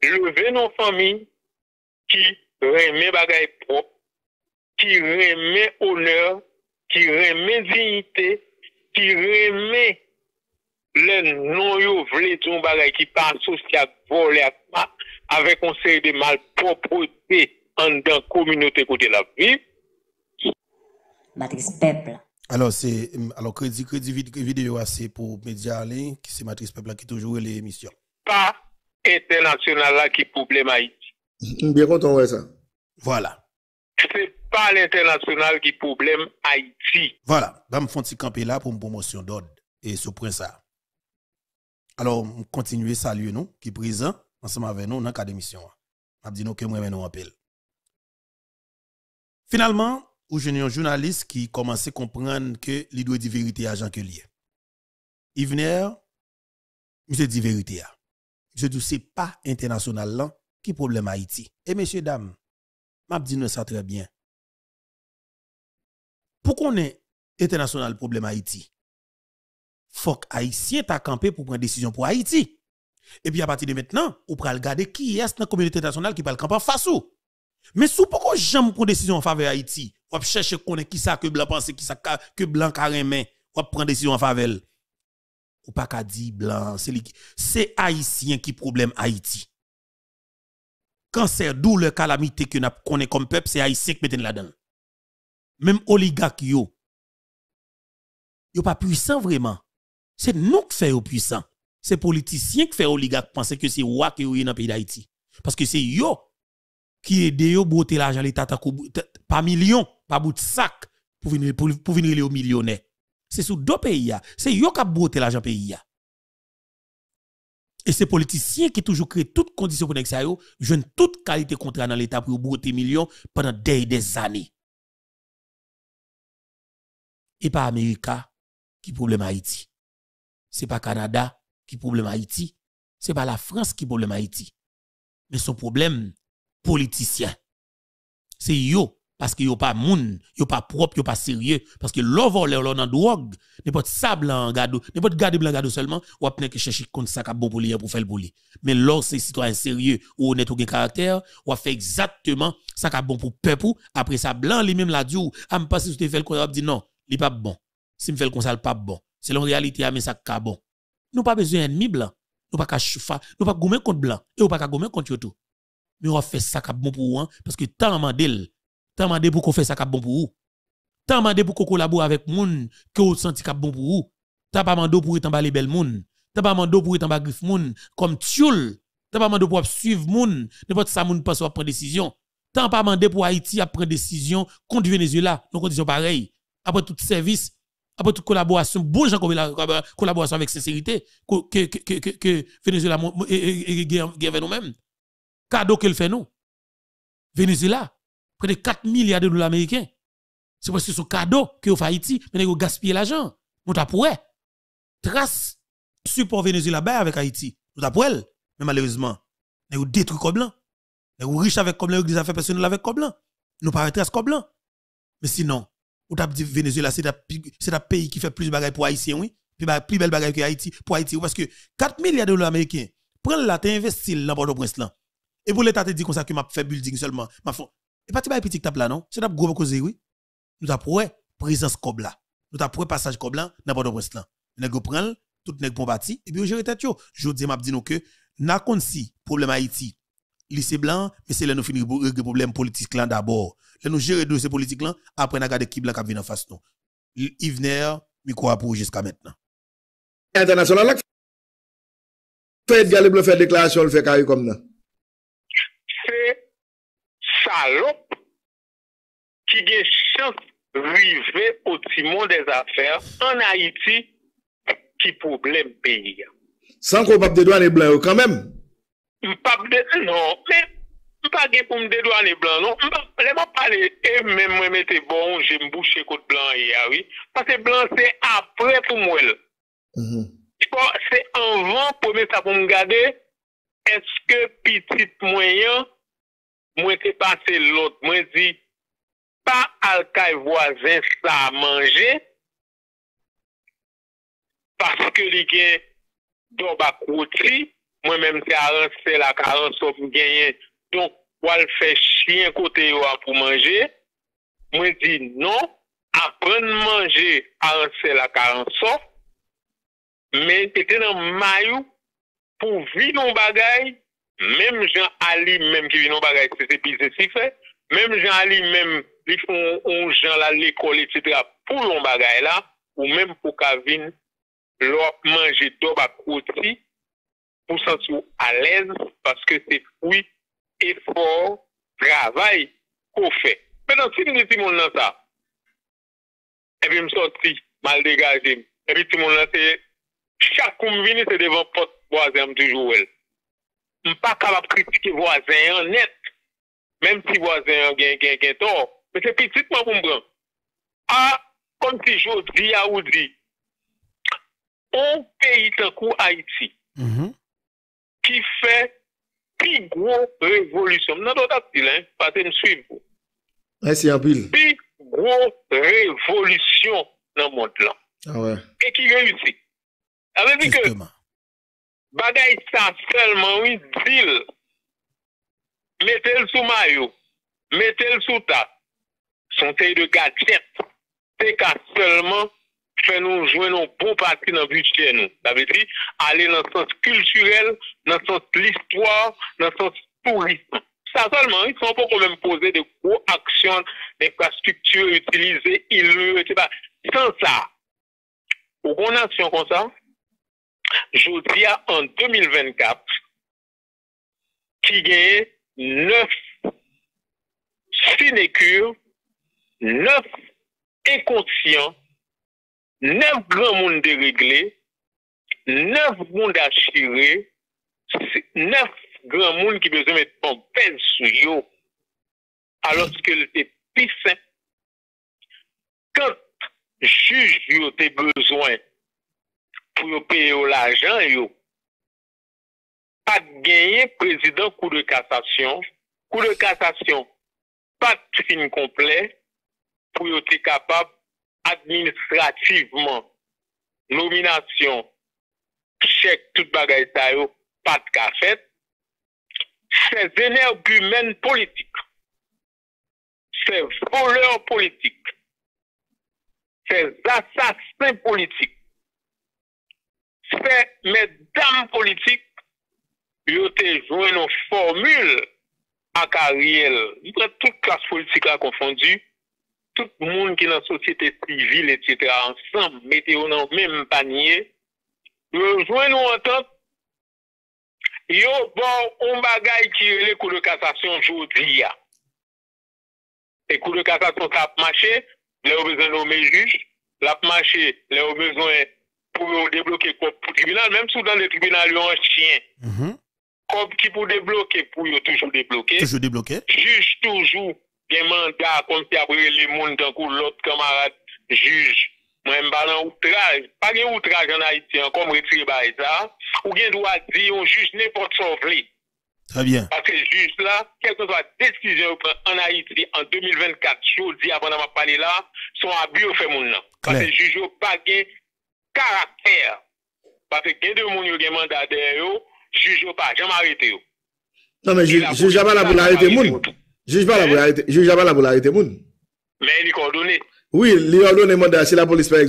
leve nou fami ki reme bagay prop, ki reme honor, ki reme dignite, ki reme le non yo vle ton bagay ki pa sosyat vole akma avek konsey de malpropote an dan kominote kote la viv, Matrice Peuple. Alors, c'est, alors, crédit, crédit vid- vidéo, c'est pour Média Allé, qui c'est Matrice Peuple qui toujours les émissions. Pas international là qui problème Haïti. Bien content, ouais, ça. Voilà. C'est pas l'international qui problème Haïti. Voilà. Bah, me font petit camper là pour une promotion d'ordre. Et ce point ça. Alors, on continue à saluer nous, qui présent, ensemble avec nous, dans le cadre d'émission. On dit nous que moi, nous appel. Finalement, ou j'ai un journaliste qui commence à comprendre que il doit dire vérité à Jean que lié. Ivner, monsieur dit vérité. Monsieur dit c'est pas international là qui problème Haïti. Et messieurs dames, m'a dit ça très bien. Pour qu'on ait international problème Haïti, faut que Haïtien t'a campé pour prendre décision pour Haïti. Et puis à partir de maintenant, on pourra regarder qui est dans la communauté internationale qui parle camper face ou. Mais sous pourquoi j'aime prendre décision en faveur Haïti, on va chercher connaître qui ça que blanc pense, qui ça que blanc carrément, on va prendre décision en faveur. Ou pas dire blanc, c'est haïtien qui problème Haïti. Cancer, douleur, calamité que nous connaît comme peuple, c'est haïtien qui mette là-dedans. Même oligarque yo, yo pas puissant vraiment. C'est nous qui faisons puissant. C'est politiciens qui font oligarque penser que c'est roi qui est dans le pays d'Haïti. Parce que c'est yo qui aide yo botter l'argent l'État par millions, par bout de sac pour venir pour, pour venir les millionnaires. C'est sous deux pays. C'est yo qui botter l'argent pays. Et c'est politiciens qui toujours créent toutes conditions pour ça yo, joignent toute qualité contrat dans l'État pour botter millions pendant des, des années. Et pas América qui problème Haïti. C'est pas Canada qui problème Haïti. C'est pas la France qui problème Haïti. Mais son problème politicien. C'est yo parce que yo pas moun, yo pas propre, yo pas sérieux parce que l'on vole l'on en drogue, n'importe ça blanc gado, n'importe garde blanc gado seulement, ou apne que chercher contre ça bon pour lui pour faire pour lui. Mais l'or c'est citoyen sérieux ou honnête ou caractère, ou a fait exactement ça ka bon pour peuple après ça blanc lui même la dit ou a me passer sur te fait le dit non, il pas bon. Si me fait le conseil pas bon. C'est la réalité a mais ça ka bon. Nous pas besoin d'ennemis blanc. Nous pas choufa, nous pas gommer contre blanc et ou pas ka gommer contre tout. Mais on fait ça ka bon pour ou hein, parce que tant mandel Tant mandé pour qu'on fait ça cap bon pour vous. Tant mandé pour qu'on collabore avec moun que vous senti cap bon pour vous. Tant pas mandé pour les belles moun. Tant pas mandé pour bas griffe moun comme tioul. Tant pas mandé pour suivre moun, n'importe ça moun passe à prendre décision. Tant pas mandé pour Haïti à prendre décision contre Venezuela, nos conditions pareilles. Après tout service, après toute collaboration, bon gens collaboration avec sincérité que que que que, Venezuela et- nous-mêmes. Cadeau qu'elle fait nous. Venezuela près de 4 milliards de dollars américains. C'est parce que ce cadeau que vous fait Haïti, mais vous gaspillez l'argent. Nous t'approuez. Trace support Venezuela avec Haïti. Nous t'approuez. Mais malheureusement, nous détruit comme blanc. Nous riches avec comme blanc, des affaires personnelles avec comme blanc. Nous pas trace comme blanc. Mais sinon, vous t'avez dit Venezuela, c'est un pays qui fait plus de bagages pour Haïtiens, oui. Bah, plus belle que Haïti, pour Haïti. Parce que 4 milliards de dollars américains, prends là, t'es investi dans Port-au-Prince là. Et pour l'État te dit comme ça que m'a fait building seulement. M'a fait et pas petit tap là non, c'est un gros cause oui. Nous pour présence cob là. Nous pour passage cob là dans là. Nèg yo prend tout parti et puis tête yo. Jodi m'a nous que n'a si problème Haïti. Lycée blanc, mais c'est là nous finir régler problème politique là d'abord. Là nous gérer dossier politique là, après n'a garder qui blanc qui vient en face nous. Ivner, micro pour jusqu'à maintenant. International. Fait fait déclaration, le fait comme. salop ki gen chan rive o timon des afer an Haiti ki problem peyi ya. San kon pap dedouan e blan yo kanmem? Mpap dedouan, non, men, mpap gen pou mdedouan e blan, non, mpap, leman pale, e men mwen mette bon, jen mbouche kote blan ya, ah oui, pase blan se apre pou mwel. Mm-hmm. Se anvan pou mwen sa pou mgade, eske pitit mwen yan, mwen te pase lot, mwen di, pa al kay voazen sa manje, paske li gen do bak wotri, mwen menm te aran se la karan sop genyen, don wal fe chien kote yo a pou manje, mwen di, non, apren manje aran se la karan sop, men te tenan mayou pou vi nou bagay, Mem jan Ali menm ki vinon bagay se se bizet si fe, mem jan Ali menm li fon on jan la lekol etc. pou lon bagay la, ou menm pou ka vin lop manje do bak oti pou santi ou alez paske se fwi efor, travay ko fe. Menan si ni ti moun nan sa, epi msoti mal degaje, epi ti moun nan se chakoum vini se devan pot boazen mtijou el. m pa kapap kritike voazen yon net, menm si voazen yon gen gen gen ton, men se pititman pou m bran. A, kon si jous di ya ou di, on peyi tankou Haiti, mm -hmm. ki fe pi gwo revolisyon. Nan do tap di len, paten m suiv pou. Esi apil. Pi gwo revolisyon nan mond lan. Ah ouais. E ki reyusi. Ave di ke, bagay sa selman wè dil. Metel sou mayou, metel sou tat, son tey de gadjet, tey ka selman fè nou jwen nou bon pati nan bütye nou. Dabe di, ale nan sens kulturel, nan sens l'histoire, nan sens tourisme. Sa salman, yon san pou kon men pose de gwo aksyon, de kwa strukture utilize, ilu, etc. San sa, ou kon aksyon kon sa, je dis à, en 2024, qui gagne 9 sinécures, 9 inconscients, 9 grands mondes déréglés, 9 mondes achirés, 9 grands mondes qui besoin mettre en peine sur eux, alors que le plus simple. Quand juge yo te besoin pou yo peye yo l'ajan yo. Pat genye prezident kou de kassasyon, kou de kassasyon pat fin komple pou yo te kapab administrativeman nominasyon chèk tout bagay sa yo pat ka fèt. Se zenergumen politik, se voleur politik, se asasin politik, fè medam politik, yo te jwen nou formule ak a riel. Yo pre tout klas politik la konfondu, tout moun ki nan sosyete sivil, etc., ansam, mete yo nan menm panye, yo jwen nou antant, yo bon, on bagay ki le kou de katasyon jodri ya. E kou de katasyon tap mache, le yo bezwen nou me juj, lap mache, le yo bezwen pour débloquer quoi pour tribunal, même si dans le tribunal, il y a un chien, Mhm. comme qui pour débloquer, pour toujours débloquer. Toujours débloqué. Juge toujours, gen mandat, comme si après les monde, tant que l'autre camarade, juge, moi, m'ba nan outrage. Pas gen outrage en Haïti, hein, comme retirer ça, ou gen droit dire, on juge n'importe vle. Très bien. Parce que juge là, quelle que soit la décision en Haïti en 2024, je dis avant de parler là, son abus au fait moun nan. Parce que juge yo pas Parce que gen de moun yo gen mandat derrière yo, juge yo pas jamais arrêté yo. Non, mais juge juge pas là pour l'arrêter moun. Juge pas là pour l'arrêter. Juge pas là pour l'arrêter moun. Mais il est coordonné. Oui, il a donné mandat si la police pas Ou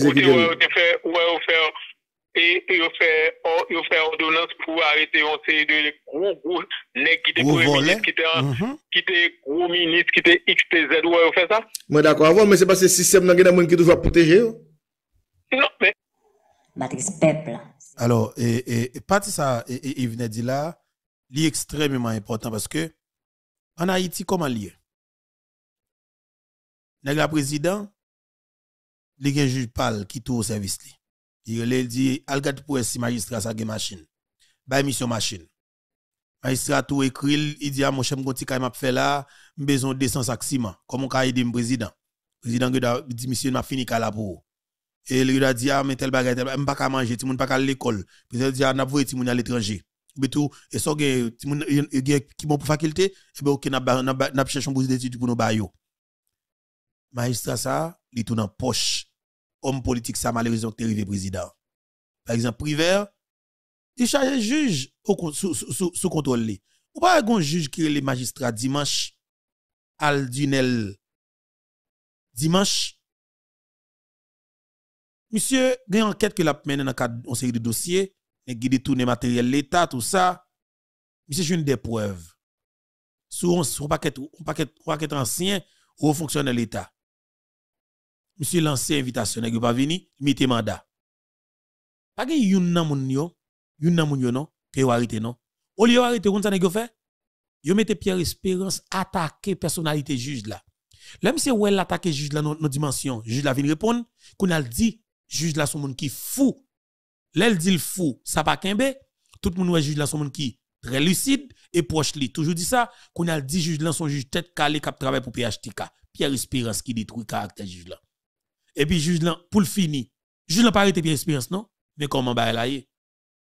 fè, yo fè, yo fè de gros, gros nèg qui te premier XTZ, ou fè ça? Moi d'accord avant, mais c'est parce que le système nan gen des moun qui toujours protéger yo. Non, mais, Matrix peuple. Alors, et, et, et parti ça, et, venait dire là, est extrêmement important parce que en Haïti, comment lié? Nèg la président, li gen juge pal qui tout au service li. Il dit, al gade pour si magistrat sa gen machine. Bay mission machine. Magistrat tout écrit, il dit à mon chef gonti kay m'a fait là, besoin de 200 sacs ciment. Comment ka aider mon président? Président dit monsieur m'a fini kala pour. Et il a dit, ah, mais tel bagay, tel bagay, m'pa ka manger, ti moun pa ka l'école. Puis il dit, ah, n'a ti moun à l'étranger. Mais tout, et ça, moun, gen, gen, qui bon pour faculté, et ben, ok, n'a cherché un bourse d'études pour nous bayo. Magistrat ça, il tout dans poche. Homme politique ça, malheureusement, est arrivé président. Par exemple, Privé, il charge juge sous, contrôle. Ou pas un juge qui est le magistrat dimanche, al dunel dimanche, Monsieur, il y a une enquête que la mené dans d'une série de dossiers, et qui détourne matériel l'État, tout ça. Monsieur, j'ai une des preuves. Sur un, paquet, un paquet, paquet ancien, ou fonctionnaire de l'État. Monsieur lancé invitation, il pas venu, il mette mandat. Pas gen yon nan moun yo, yon nan moun non, que yo arrêté non. Au lieu arrêter, on ça nèg yo fait? Yo mette Pierre Espérance attaquer personnalité juge là. Là, monsieur ouais l'attaquer juge là nos dimension, juge là vient répondre, qu'on a dit, juge là son monde qui fou. L'elle dit le fou, ça pas kembe. Tout le monde juge là son monde qui très lucide et proche li. Toujours dit ça, qu'on a dit juge là son juge tête calé qui travaille pour PHTK. Pierre Espérance qui détruit caractère juge là. Et puis juge là pour le fini. Juge là pas arrêté Pierre Espérance non? Mais comment bah là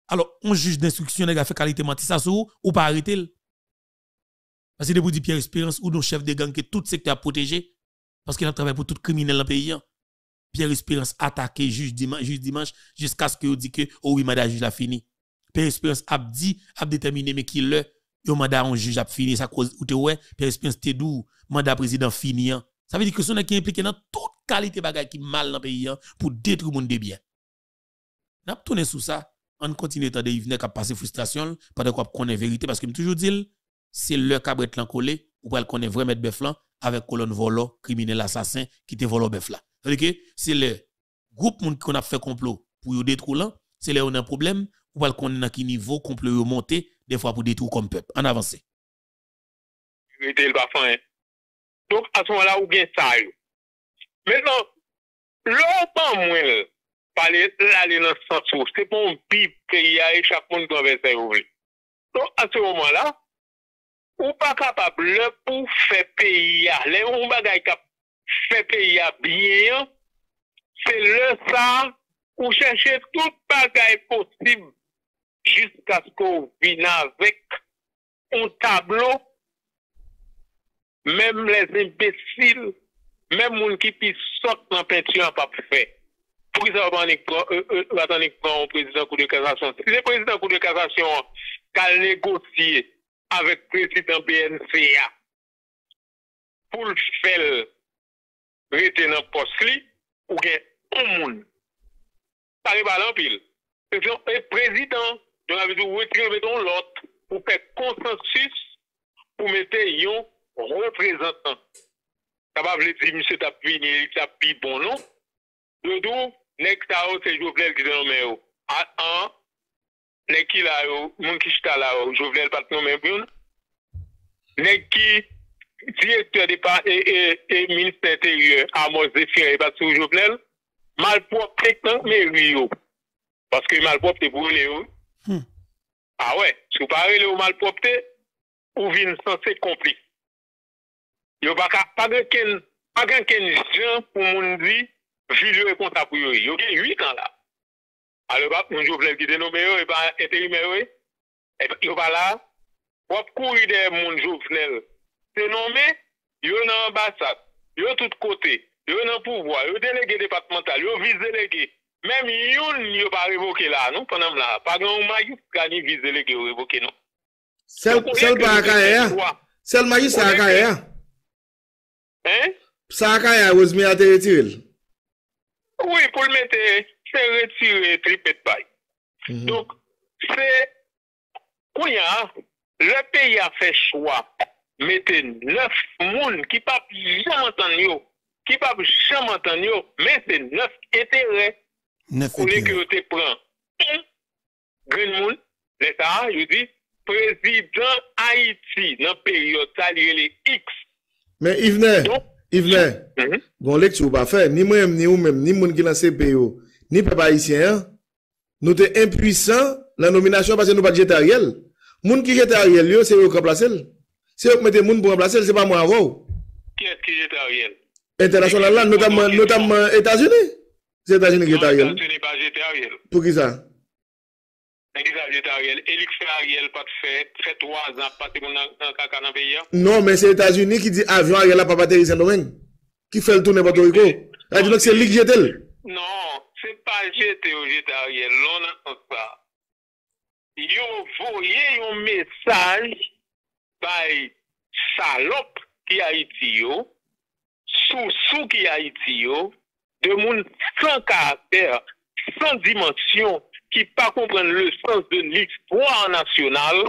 Alors, on juge d'instruction, a fait qualité menti ça sous ou pas arrêter Parce que de vous dire Pierre Espérance ou nos chefs de gang que tout secteur protégé parce qu'il a travaillé pour tout criminel dans le pays. Pierre Espérance attaqué juge dimanche, juge dimanche jusqu'à ce que dit que oh oui madame juge a fini. Pierre Espérance a dit a déterminé mais qui le yo mandat on juge a fini ça cause ou te ouais Pierre Espérance te dou mandat président fini. hein. Ça veut dire que son qui impliqué dans toute qualité bagay qui mal dans le pays hein, pour détruire monde de bien. N'a tourné sous ça, on continue de venir à passer frustration pendant qu'on connaît vérité parce que toujours dit c'est le cabret lan collé ou pas connaît vrai mettre bœuf avec colonne volo criminel assassin qui te vole bœuf. C'est-à-dire que c'est les groupes qu'on a fait complot pour y détruire, là, c'est là on a un problème, ou pas qu'on a qui niveau complot monter des fois pour détruire comme peuple. En avance. Donc, à ce moment-là, ou bien ça. Maintenant, l'autre moins, parler aller dans ce sens, c'est pour un bip qu'il y a chaque monde doit verser. Donc, à ce moment-là, ou pas capable pour faire payer, les on bagaille capable faire pays bien, c'est le ça, ou chercher tout bagay possible, jusqu'à ce qu'on vienne avec un tableau même les imbéciles, même moun qui pi sortent dans la peinture pas fait. Pour ça, va attendre un président coup de cassation. Si le président coup de cassation a négocié avec le président BNCA pour le faire rete nan pos li, ou gen on moun. Pari balan pil. E prezident, don avidou wetil beton lot, pou pe konsensus, pou mette yon reprezentant. Tabab le di, misye tap vi, nye tap vi bon non. Dodou, nek ta ou se jovenel ki den omen yo. A an, nek ki la yo, moun ki chita la yo, jovenel pat nomen pou yon. Nek ki direktor depa e minister terye Amos Zephyr e Batsou Jovenel, malpop tek nan meri yo. Paske malpop te pou le yo. Hmm. A ah, we, sou pare le yo malpop te, ou vin san se kompli. Yo baka pagan ken, pagan ken jan pou moun di, vilyo e konta pou yo. Yo gen 8 an la. A ah, le bak moun Jovenel ki denome yo, e ba enterime yo, e ba la, wap kouri de moun Jovenel, se nome, yo nan ambasade, yo tout kote, yo nan pouvoi, yo delege departemental, yo viz delege. Mem yon yo pa revoke la, nou panam la. Pagnan ou magis gani viz delege ou revoke nou. Sel sel pa akaye ya? Sel magis sa akaye ya? Hein? Sa akaye ya wèz mi a te retiril? Oui, pou l'mete, se retire tripet bay. Mm -hmm. Donc, se, kounya, le peyi a fe chwa. mette neuf moun ki pap jam antan yo, ki pap jam antan yo, mette neuf etere. Ou mhm. le ki yo te pran. Gren moun, leta a, yo di, prezident Haiti nan peryot salye le X. Men Yvne, Yvne, mm -hmm. gon lek sou ba fe, ni mwen ni ou men, ni moun ki lan sepe yo, ni pe pa Haitien, nou te impuisan la nominasyon pase nou pa djete a riel. Moun ki djete a riel yo, se yo ka plase l. Se yo mette moun pou remplacer, se pa mwen avou. qui est-ce qui est Ariel? International lan, notamment, notamment États-Unis. Se États-Unis jete Non, Ariel. ce n'est pas jeté Ariel. Pou ki sa? Elisabeth jeté Ariel? Élix fait pas de fait, fait trois ans, pas de dans le pays. hein? Non, men se États-Unis ki di avyon Ariel la pa pateri Saint-Domingue. Ki fel tourne Puerto Rico? A di nok se lik jete l. Non, c'est pas jeté au jeté Ariel. L'on entend ça. Yo voyé un message by salope qui Haïti yo, sous sous qui Haïti yo, de moun sans caractère, sans dimension, qui pas comprendre le sens de l'histoire nationale.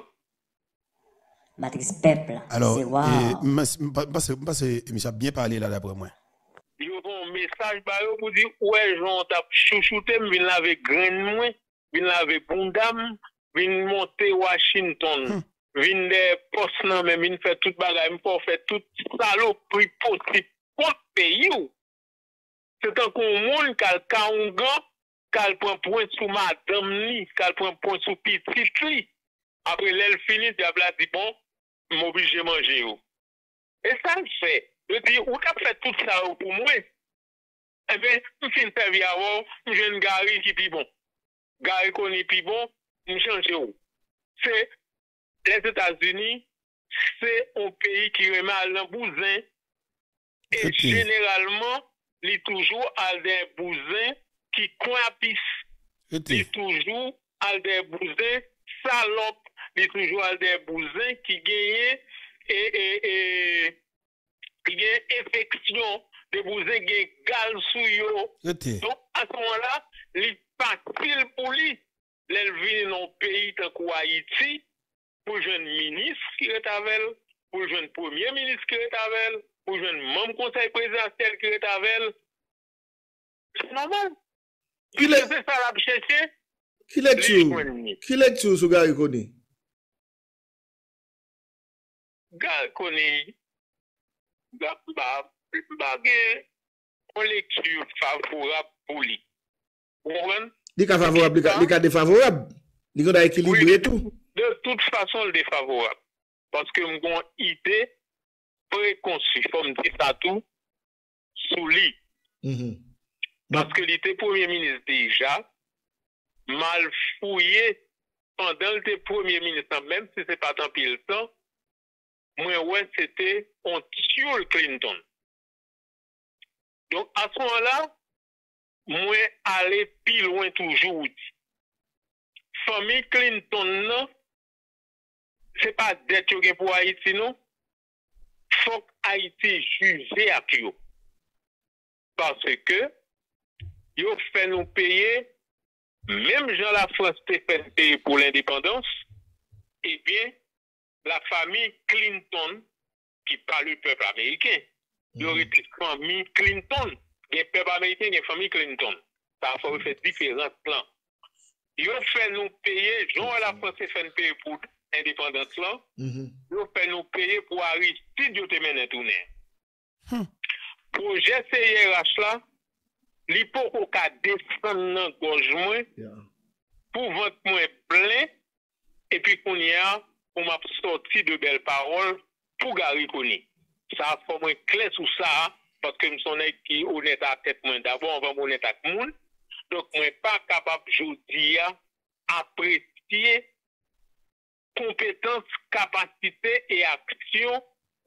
Matrice peuple. Alors, c'est wow. m'passe, monsieur a bien parlé là d'après moi. yo bon message ba yo pour dire ouais j'on t'a chouchouté vinn lave grain moi vinn lave bondam vinn monter Washington vin de pos nan men, vin fè tout bagay, mwen pou fè tout salopri poti pot peyi ou. Se tan kon moun kal kaongan, kal pran pran sou madam ni, kal pran pran sou pitit li. Apre lèl fini, di abla di bon, m'oblige manje ou. E sa l'fè. Je di, ou kap fè tout sa ou pou mwen? E ben, mwen fin fè vi avon, mwen jen gari ki pi bon. Gari koni pi bon, mwen chanje ou. Se, les États-Unis, c'est un pays qui remet à l'embousin et généralement, il est toujours à des bousins qui pisse. Il est toujours à des bousins salopes. Il est toujours à des bousins qui gagnent et, et, et qui gagnent infection. Des bousins qui gagnent gal sous. Rete. Donc, à ce moment-là, il est facile pour lui. L'élever dans un pays tant qu'Haïti, pou jwen minis ki retavel, pou jwen premier minis ki retavel, pou jwen mom konsey prezidentel ki retavel. Se normal. Ki lèk tou sou gari koni? Gari koni, gari bagè, on lèk tou favorab pou li. Ou mwen? Li ka favorab, li ka defavorab? Li kon da ekilibre tou? De tout fason l defavorab. Paske m kon ide prekonsi. Fom de sa tou sou li. Mm -hmm. Paske li te premier ministre deja, mal fouye pandan te premier ministre an, menm si se pa tan pil tan, mwen wè se te on tsyou l Clinton. Don a son la, mwen ale pi loin toujou. Fami Clinton nan, se pa det yo gen pou Haiti nou, fok Haiti juze ak yo. Parce ke, yo fè nou peye, mèm jan la France te fè peye pou l'indépendance, eh ebyen, la fami Clinton, ki pa le pep Ameriken, mm-hmm. yo rete fami Clinton, gen pep Ameriken, gen fami Clinton. Ta fò wè fè diferent plan. Yo fè nou peye, jan la France te fè peye pou l'indépendance, indépendance là, mm-hmm. nous fait nous payer pour Aristide yo te mené tourner. Hmm. Projet CIRH là, li pou kou ka desan nan goj mwen, yeah. pou vant mwen plen, epi koun ya, pou m ap sorti de bel parol, pou gari koni. Sa ap pou mwen kles ou sa, paske m sonen ki onet a tet mwen davon, avan m onet ak moun, dok mwen pa kapap jodi ya, apresye kompetans, kapasite e aksyon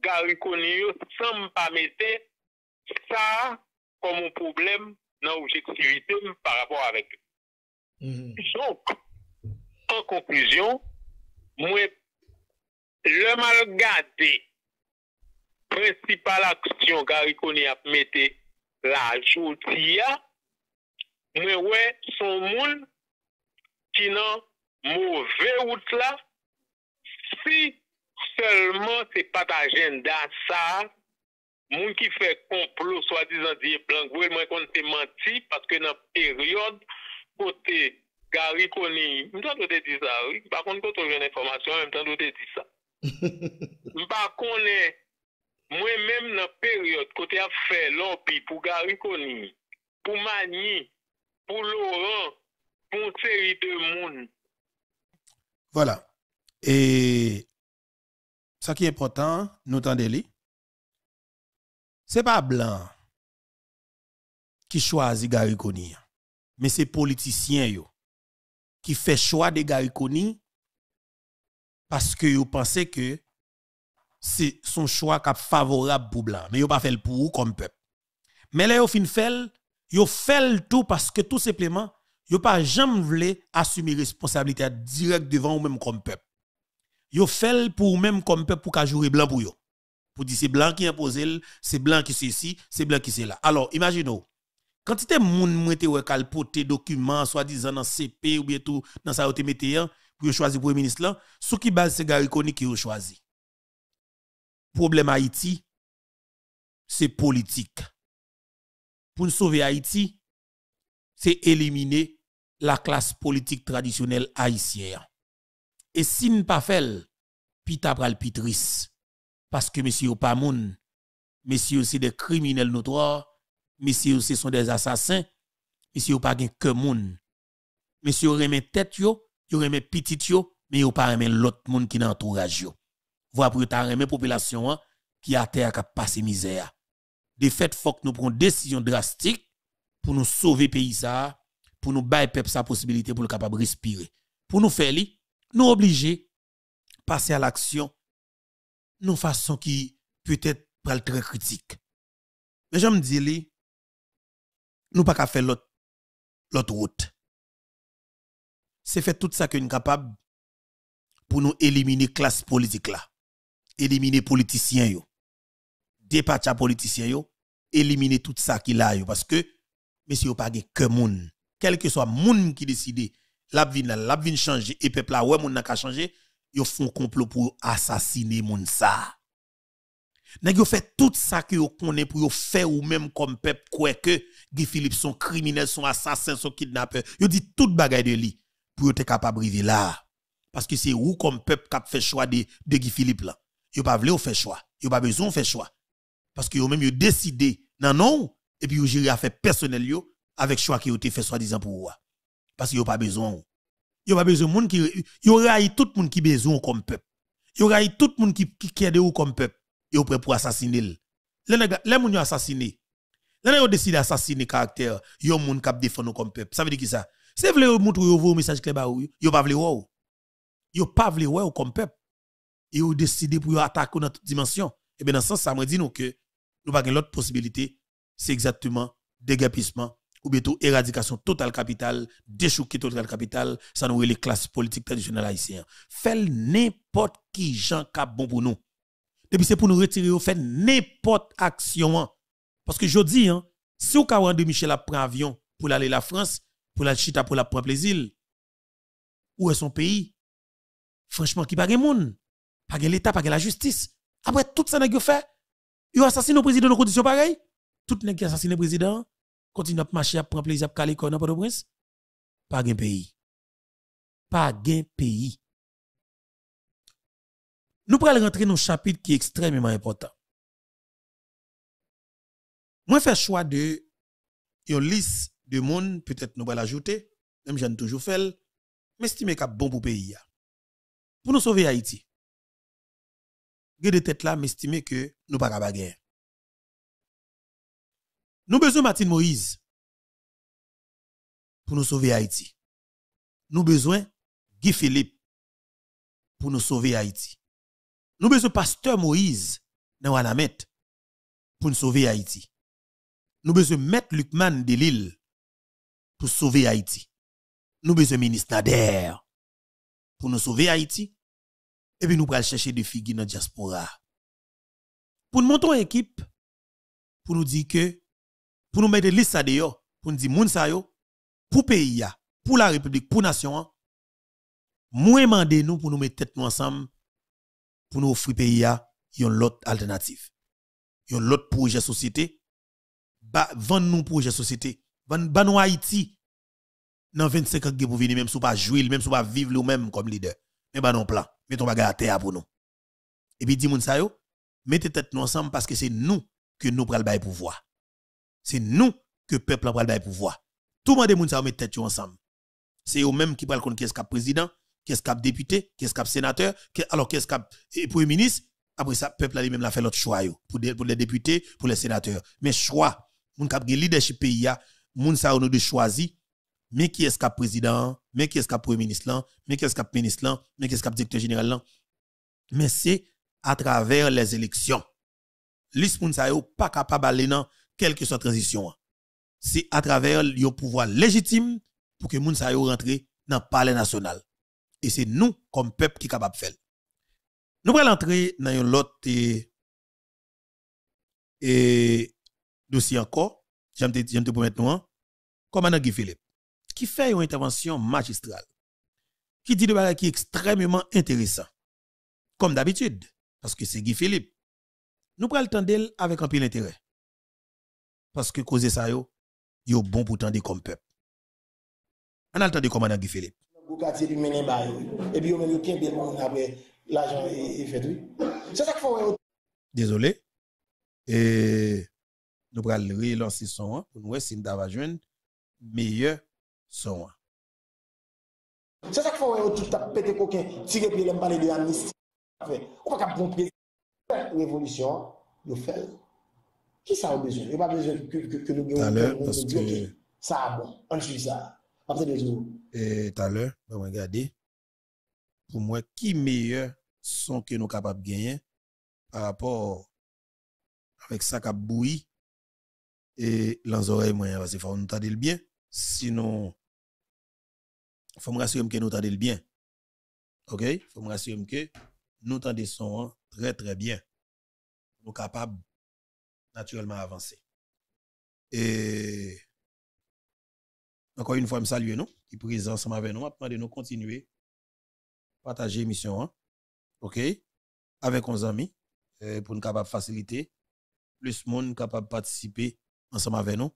gari konye yo san mpa mette sa komon problem nan objektivite m par rapport avek. Mm -hmm. Sonk, an konkluzyon, mwen le mal gade prinsipal aksyon gari konye ap mette la joutia, mwen wè son moun ki nan mouve wout la si seulement c'est pas agenda ça, moun qui fait complot, soi-disant dit blanc, moi qu'on te menti parce que dans période côté Gary Koni, m'tan do te di sa, oui, par contre quand on a une information, même temps te dit ça. m'pa connaît moi-même dans période côté a fait l'opi pour Gary Koni, pour Mani, pour Laurent, pour une série de monde. Voilà. Et ça qui est important, nous entendez c'est pas blanc qui choisit Gary mais c'est politicien qui fait choix de Gary parce que vous pensez que c'est son choix qui est favorable pour blanc, mais yo pas fait pour ou comme peuple. Mais là, yo fin fait, fait tout parce que tout simplement, yo pas jamais voulu assumer responsabilité direct devant ou même comme peuple. Yo fait pour même comme peuple pour jouer blanc pour yo. Pour dire c'est blanc qui impose, c'est blanc qui c'est ici, c'est blanc qui c'est là. Alors, imaginez quantité moun mwete wè kal pote document soi-disant dans CP ou bien tout dans sa yote mette pour choisir premier ministre là, qui base c'est Gary Coney qui choisi? Problème Haïti, c'est politique. Pour sauver Haïti, c'est éliminer la classe politique traditionnelle haïtienne. Et si nous pas fait, pita pitris. Parce que messieurs pas moun, messieurs c'est des criminels notoires, messieurs ce sont des assassins, messieurs pas gen que moun. Messieurs remet tête yo, yo remet petit yo, mais yo pas remet l'autre moun qui dans entourage yo. Voilà pour ta remet population hein, qui a terre qui passer misère. De fait, faut que nous prenions décision drastique pour nous sauver pays pour nous bailler peuple sa possibilité pour le capable respirer. Pour nous faire li, nous obligés passer à l'action d'une façon qui peut-être très critique. Mais je me dis nous pas qu'à faire l'autre route. C'est fait tout ça que nous capable pour nous éliminer classe politique là. Éliminer politiciens yo. Dépatcha politiciens yo, éliminer tout ça qui là yo parce que monsieur pas que moun. Quel que soit moun qui décide la vie la vie changer et peuple là ouais moun n'a qu'à changer, yo font complot pour assassiner moun ça. Nèg yo fait tout ça que yo connaît pour yo faire ou même comme peuple quoi que Guy Philippe sont criminels, sont assassins, sont kidnappeurs. Yo dit toute bagaille de lui pour être capable de là. Parce que c'est où comme peuple qui a fait choix de, Guy Philippe là. Yo pas voulu faire choix. Yo pas besoin faire choix. Parce que yo même yo décidé non non et puis yo géré à faire personnel yo avec choix qui ont été fait soi-disant pour vous. Parce que yo pas besoin. Yo pas besoin monde qui yo raille tout monde qui besoin comme peuple. Yo raille tout monde qui qui, qui de ou comme peuple yo prêt pour assassiner. Les moun yo assassiné. Les yo décidé assassiner caractère yo moun k'ap défendre comme peuple. Ça veut dire qui ça? C'est vle yo montre yo vos message clair ba ou yo pas vle ou. Yo pas vle ou comme peuple. Yo décidé pour attaquer dans toute dimension. Et bien dans ce sens ça me dit que nous pas l'autre possibilité, c'est exactement déguerpissement ou bientôt éradication totale capitale, déchouquer totale capitale, ça nous les classes politiques traditionnelles haïtiennes. Fait n'importe qui gens cap bon pour nous. Depuis c'est pour nous retirer, fait n'importe action. Parce que je dis, hein, si vous avez Michel a pris avion pour aller à la France, pour la chita pour la prendre plaisir, où est son pays? Franchement, qui pas de monde? Pas de l'État, pas de la justice. Après tout ça, n'a fait, il assassiné le président dans conditions pareilles. Tout qui assassiné le président, continue à marcher, à prendre plaisir, à caler dans Port-au-Prince. Pas de pays. Pas de pays. Nous allons rentrer dans un chapitre qui est extrêmement important. Moi, fais choix de une liste de monde, peut-être nous allons l'ajouter, même j'en toujours fait, mais estime qu'il bon pour le pays. Pour nous sauver Haïti. Gade de tête là, m'estimer que nous pas capable guerre. Nous besoin Martin Moïse pour nous sauver Haïti. Nous besoin Guy Philippe pour nous sauver Haïti. Nous besoin pasteur Moïse dans Wanamet pour nous sauver Haïti. Nous besoin maître Lucman de Lille pour sauver Haïti. Nous besoin ministre Nader pour nous sauver Haïti. Et puis nous allons chercher des figues dans la diaspora. Pour nous monter une équipe, pour nous dire que, pour nous mettre des listes dehors, pour nous dire, moun sa pour pays, pour la République, pour nation, moins mandé nous pour nous mettre tête ensemble, pour nous offrir pays, une autre alternative. Yon l'autre projet société, ba, vend nous projet société, vend ba nous Haïti, dans 25 ans pour venir, même si pas jouer, même si pas vivre nous même comme leader. Mais ba non plan, mettons bagay à terre pour nous. Et puis, dis moun sa yo, mettez tête ensemble parce que c'est nous que nous pral bail pouvoir. C'est nous que peuple pral bail pouvoir. Tout le monde yo mette tête ensemble. C'est eux même qui pral connaître qu'est-ce cap président, qu'est-ce cap député, qu'est-ce cap sénateur, alors qu'est-ce cap premier ministre. Après ça, peuple a l'a fait l'autre choix pour, les députés, pour les sénateurs. Mais choix, moun kap gen leadership pays sa yo nous de choisir mais qui est-ce qu'a président, mais qui est-ce qu'a premier ministre mais qui est-ce qu'a ministre mais qui est-ce qu'a directeur général. Mais c'est à travers les élections. Sa yo pas capable d'aller dans quelque soit transition. C'est à travers le pouvoir légitime pour que moun sa yo rentre dans le palais national. Et c'est nous comme peuple qui capable de faire. Nous allons entrer dans un autre et, et dossier encore. J'aime te, promettre nous, commandant Guy Philippe qui fait une intervention magistrale, qui dit de choses qui extrêmement intéressant. Comme d'habitude, parce que c'est Guy Philippe. Nous prenons le temps d'elle avec un peu d'intérêt. Parce que cause ça yo, yo bon pour tendre comme peuple. On a commandant Guy Philippe. quartier du mené ba yo. Et puis, on met bien bien mon après l'argent est fait oui. C'est ça qu'il faut. Désolé. Et nous allons relancer son pour nous si nous joindre meilleur son. C'est ça qu'il faut tout coquin, tirer pied parler de amnistie. On va pas bon président. Révolution, yo fait. Ça a besoin? Il n'y a pas besoin que, nous Tout à l'heure, parce que- Ça a bon, on suit ça. Après deux tout à l'heure, on va regarder. Pour moi, qui meilleur son que nous capables de gagner par rapport avec ça qui bouilli et les oreilles moyen parce qu'il faut nous le bien. Sinon, il faut me rassurer que nous le bien. OK? Il faut me rassurer que nous son hein, très très bien. Nous capables naturellement avancer. Et encore une fois, je salue nous, qui présent ensemble avec nous, de nous continuer partager l'émission, hein. OK? Avec nos amis, euh, pour nous capable faciliter, plus de monde capable de participer ensemble avec nous.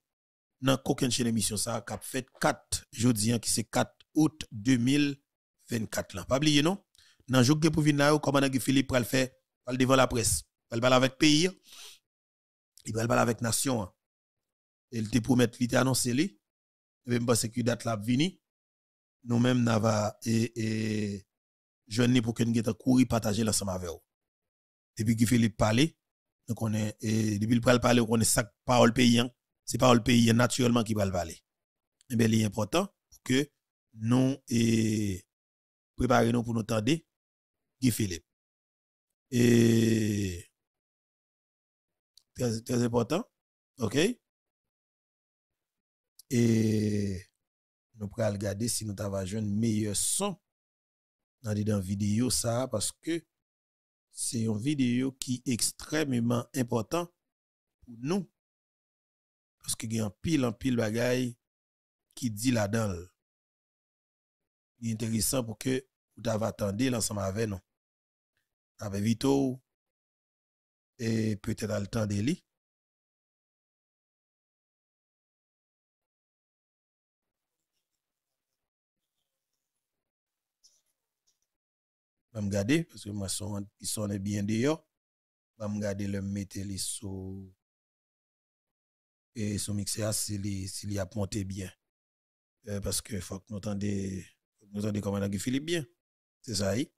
Dans aucune chaîne émission ça, a fait 4 jeudi, hein, qui c'est 4 août 2024 là. Pas oublier non? Dans le jour pour venir là, commandant Philippe va le faire, va devant la presse. Va parler avec pays, il va parler avec nation. Hein. Il te promet, il te annoncé lui. Et même parce que date là vini, nous-mêmes n'avons et, et jeune pour que nous courir partager l'ensemble avec vous. Depuis que Philippe parlait, nous connaissons, et depuis qu'il parler, on connaît ça parole paysan. C'est parole paysan naturellement qui va le parler. Et eh bien, il est important que nous et préparons pour nous tendre Guy Philippe. Et très, important. OK? Et nous pourrons regarder si nous avons un meilleur son dans la vidéo ça parce que c'est une vidéo qui est extrêmement important pour nous parce qu'il y a un pile en pile bagaille qui dit là-dedans. Il est intéressant pour que vous attendez l'ensemble avec nous. Avec Vito et peut-être à le temps d'Eli. Je vais regarder, parce que moi, ils sont bien dehors. Je vais regarder le mettre les sous et son mixeur s'il y a monté bien. Euh, parce que faut que nous entendions nous entendons comment Philippe bien. C'est ça, oui.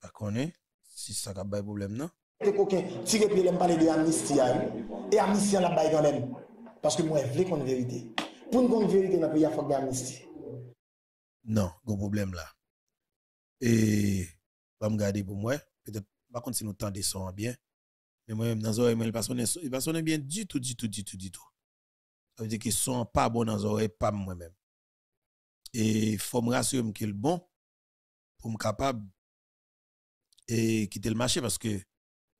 Pas connaît si ça a pas problème non. Tirez puis l'aime parler de amnistie et amnistie la baille quand même parce que moi je veux qu'on vérité. Pour une vérité dans le pays il faut amnistie. Non, gros problème là. Et va me garder pour moi, peut-être par contre si nous tendons son bien. Oreilles, il bien du tout du tout du tout du tout. Ça veut dire qu'ils sont pas bons dans les oreilles pas moi-même. Et il faut me rassurer qu'il est bon pour me capable et quitter le marché parce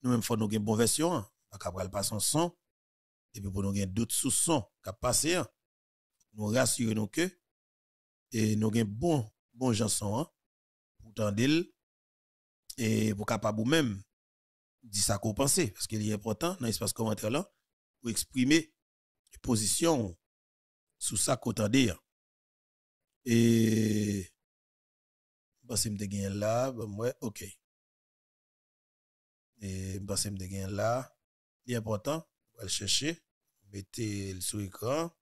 que nous-mêmes, faut nous une bonne version. Hein. Pas pas son son. Et puis pour nous avoir d'autres sous son qui passer. Hein. Nous rassurer nous que et nous avons bon bon chanson hein, pour tendre et pour capable même dire ça qu'on pense parce qu'il est important dans l'espace commentaire là pour exprimer position sous ça qu'on dire. Et pense que me là, ben moi OK. E mpansem de gen la, li important, wèl chèche, mette l sou ekran,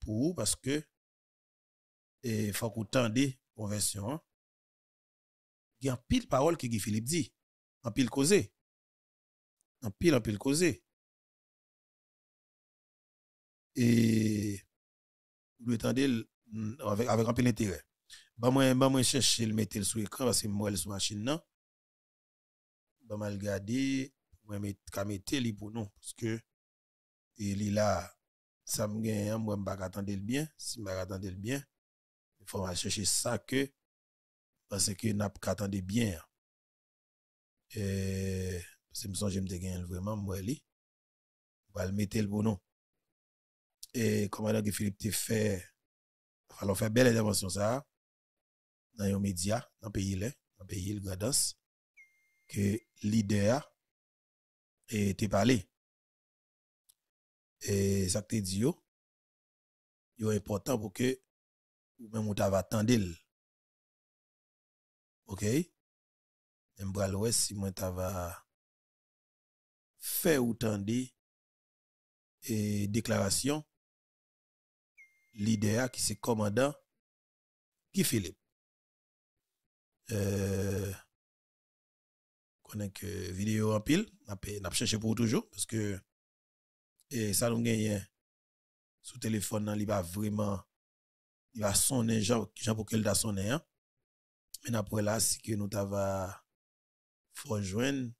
pou ou, paske, e fòk ou tande konvensyon, gen pil parol ki Guy Philippe di, an pil koze, an pil an pil koze. E, lou etande, avèk an pil entere. Ba mwen, ba mwen chèche l mette l sou ekran, paske mwen l sou machin nan, mal regarder, moi mettre li pour nous parce que il est là ça me gagne moi pas attendre le bien, si me attendre le bien, il faut chercher ça que parce que n'a pas attendre bien. Et c'est me songe me gagner vraiment moi li. Va le mettre pour nous. Et comment Philippe te fait alors faire belle intervention ça dans les médias dans le pays là dans le pays le Gradance que l'idée était parlé. Et ça te e dit, yo, yo e important pour que ou même ou t'avais attendu. Ok? Même bral ouest, si moi t'avais fait ou tendé et déclaration, l'idée qui c'est commandant, qui Philippe. Euh, connaît que vidéo en pile, n'a cherché pour toujours parce que et ça nous gagne sous téléphone il va vraiment il va sonner, Jean pour qu'elle a sonné, hein. Mais après là, c'est que nous t'avons rejoindre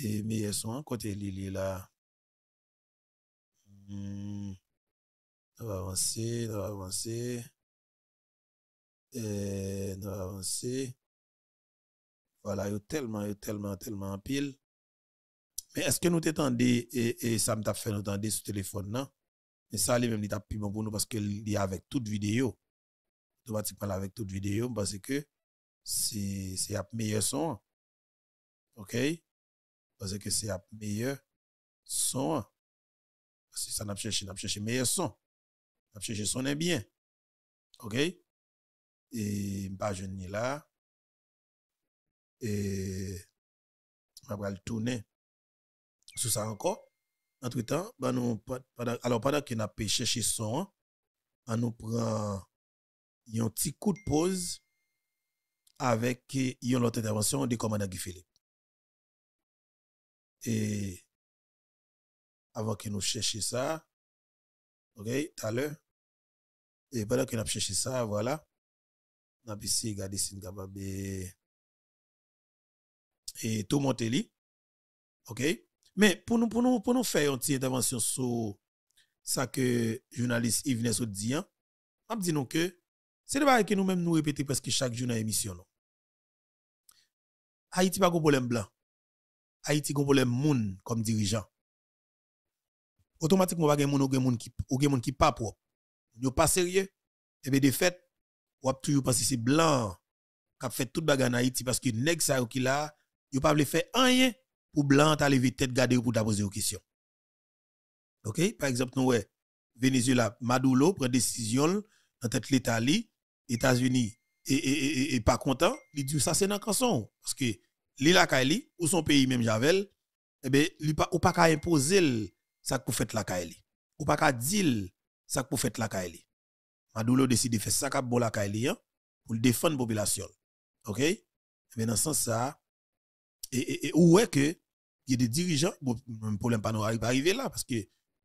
et meilleur son, côté Lili là. Hmm. On va avancer, on va avancer. Et on va avancer. Voilà, il y a tellement, il y a tellement, tellement en pile. Mais est-ce que nous t'étendez et, ça me t'a fait nous entendre sur téléphone, non? Mais ça, lui même, il t'a plus bon pour nous parce qu'il est avec toute vidéo. Automatiquement, avec toute vidéo, parce que c'est, un meilleur son. OK? Parce que c'est un meilleur son. Parce que ça n'a cherché, n'a cherché meilleur son. N'a cherché son est bien. OK? Et, pas jeune là. Et, on va le tourner sur ça encore. Entre temps, ben nous, pendant, alors pendant qu'on a pu chercher son, on nous prend un petit coup de pause avec une autre intervention du commandant Guy Philippe. Et avant que nous cherchions ça, ok, tout à l'heure, et pendant qu'on a cherché ça, voilà, on a pu essayer de regarder si nous et li, ok, mais pour nous, pour nous, pour nous faire une petite intervention sur ça que journaliste Yves Nesso dit, hein, on dit que c'est le que nous-mêmes nous répétons presque chaque jour dans l'émission. Haïti pas un problème blanc. Haïti a un problème moun comme dirigeant. Automatiquement, pas moun ou moun qui ou moun qui pas propre. Yo pas sérieux. Et bien de fait, ou toujours penser c'est blanc qui a fait toute bagarre en Haïti parce que nèg ça qui là, yo pas faire rien pour blanc ta lever tête garder pour poser une question. OK? Par exemple, nous ouais, Venezuela, Maduro prend décision dans tête l'État États-Unis et, et, et, pas content, il dit ça c'est dans canson parce que li la Kaili ou son pays même Javel, eh ben pas ou pas qu'à imposer ça que fait la Kaili. Ou pas qu'à dire ça que fait la Kaili. Maduro décide de faire ça qu'a bon la Kaili hein, pour défendre la population. OK? Mais dans ce sens ça et, où est que il y a des dirigeants, bon, problème pas nous arriver là, parce que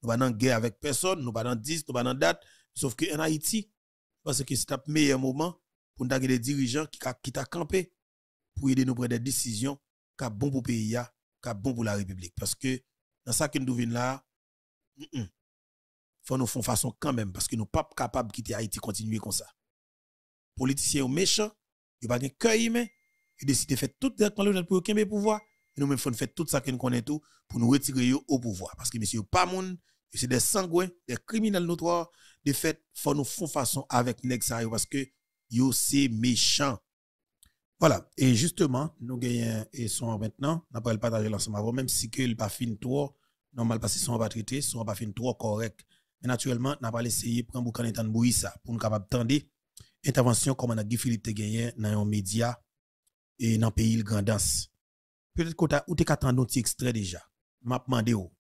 nous pas dans guerre avec personne, nous pas dans 10, nous pas dans date, sauf que en Haïti, parce que c'est un meilleur moment pour nous des dirigeants qui, qui t'a campé pour aider nous prendre des décisions qui sont bon pour le pays, qui sont bon pour la République. Parce que dans ça que nous venons là, il faut nous faire façon quand même, parce que nous ne sommes pas capables de quitter Haïti continuer comme ça. Les politiciens sont méchants, ils n'ont pas de cœur ils décident de faire tout le pour qu'ils pouvoir nous même faut faire tout ça que nous connaissons tout pour nous retirer au pouvoir parce que monsieur pas moun c'est des sanguins des criminels notoires de fait faut nous faire façon avec nèg parce que yo c'est méchant. Voilà. Et justement nous gagnons et sont maintenant n'a pas partager l'ensemble avant même si que il pas fin trop normal parce qu'ils sont pas traité sont pas fin trop correct mais naturellement n'a pas essayé prendre boucan étant bouillir ça pour nous capable tendre intervention comme on a Guy Philippe gagné dans un média et dans pays le grandance peut-être que ou t'es qu'attendre un petit extrait déjà. M'a demandé ou.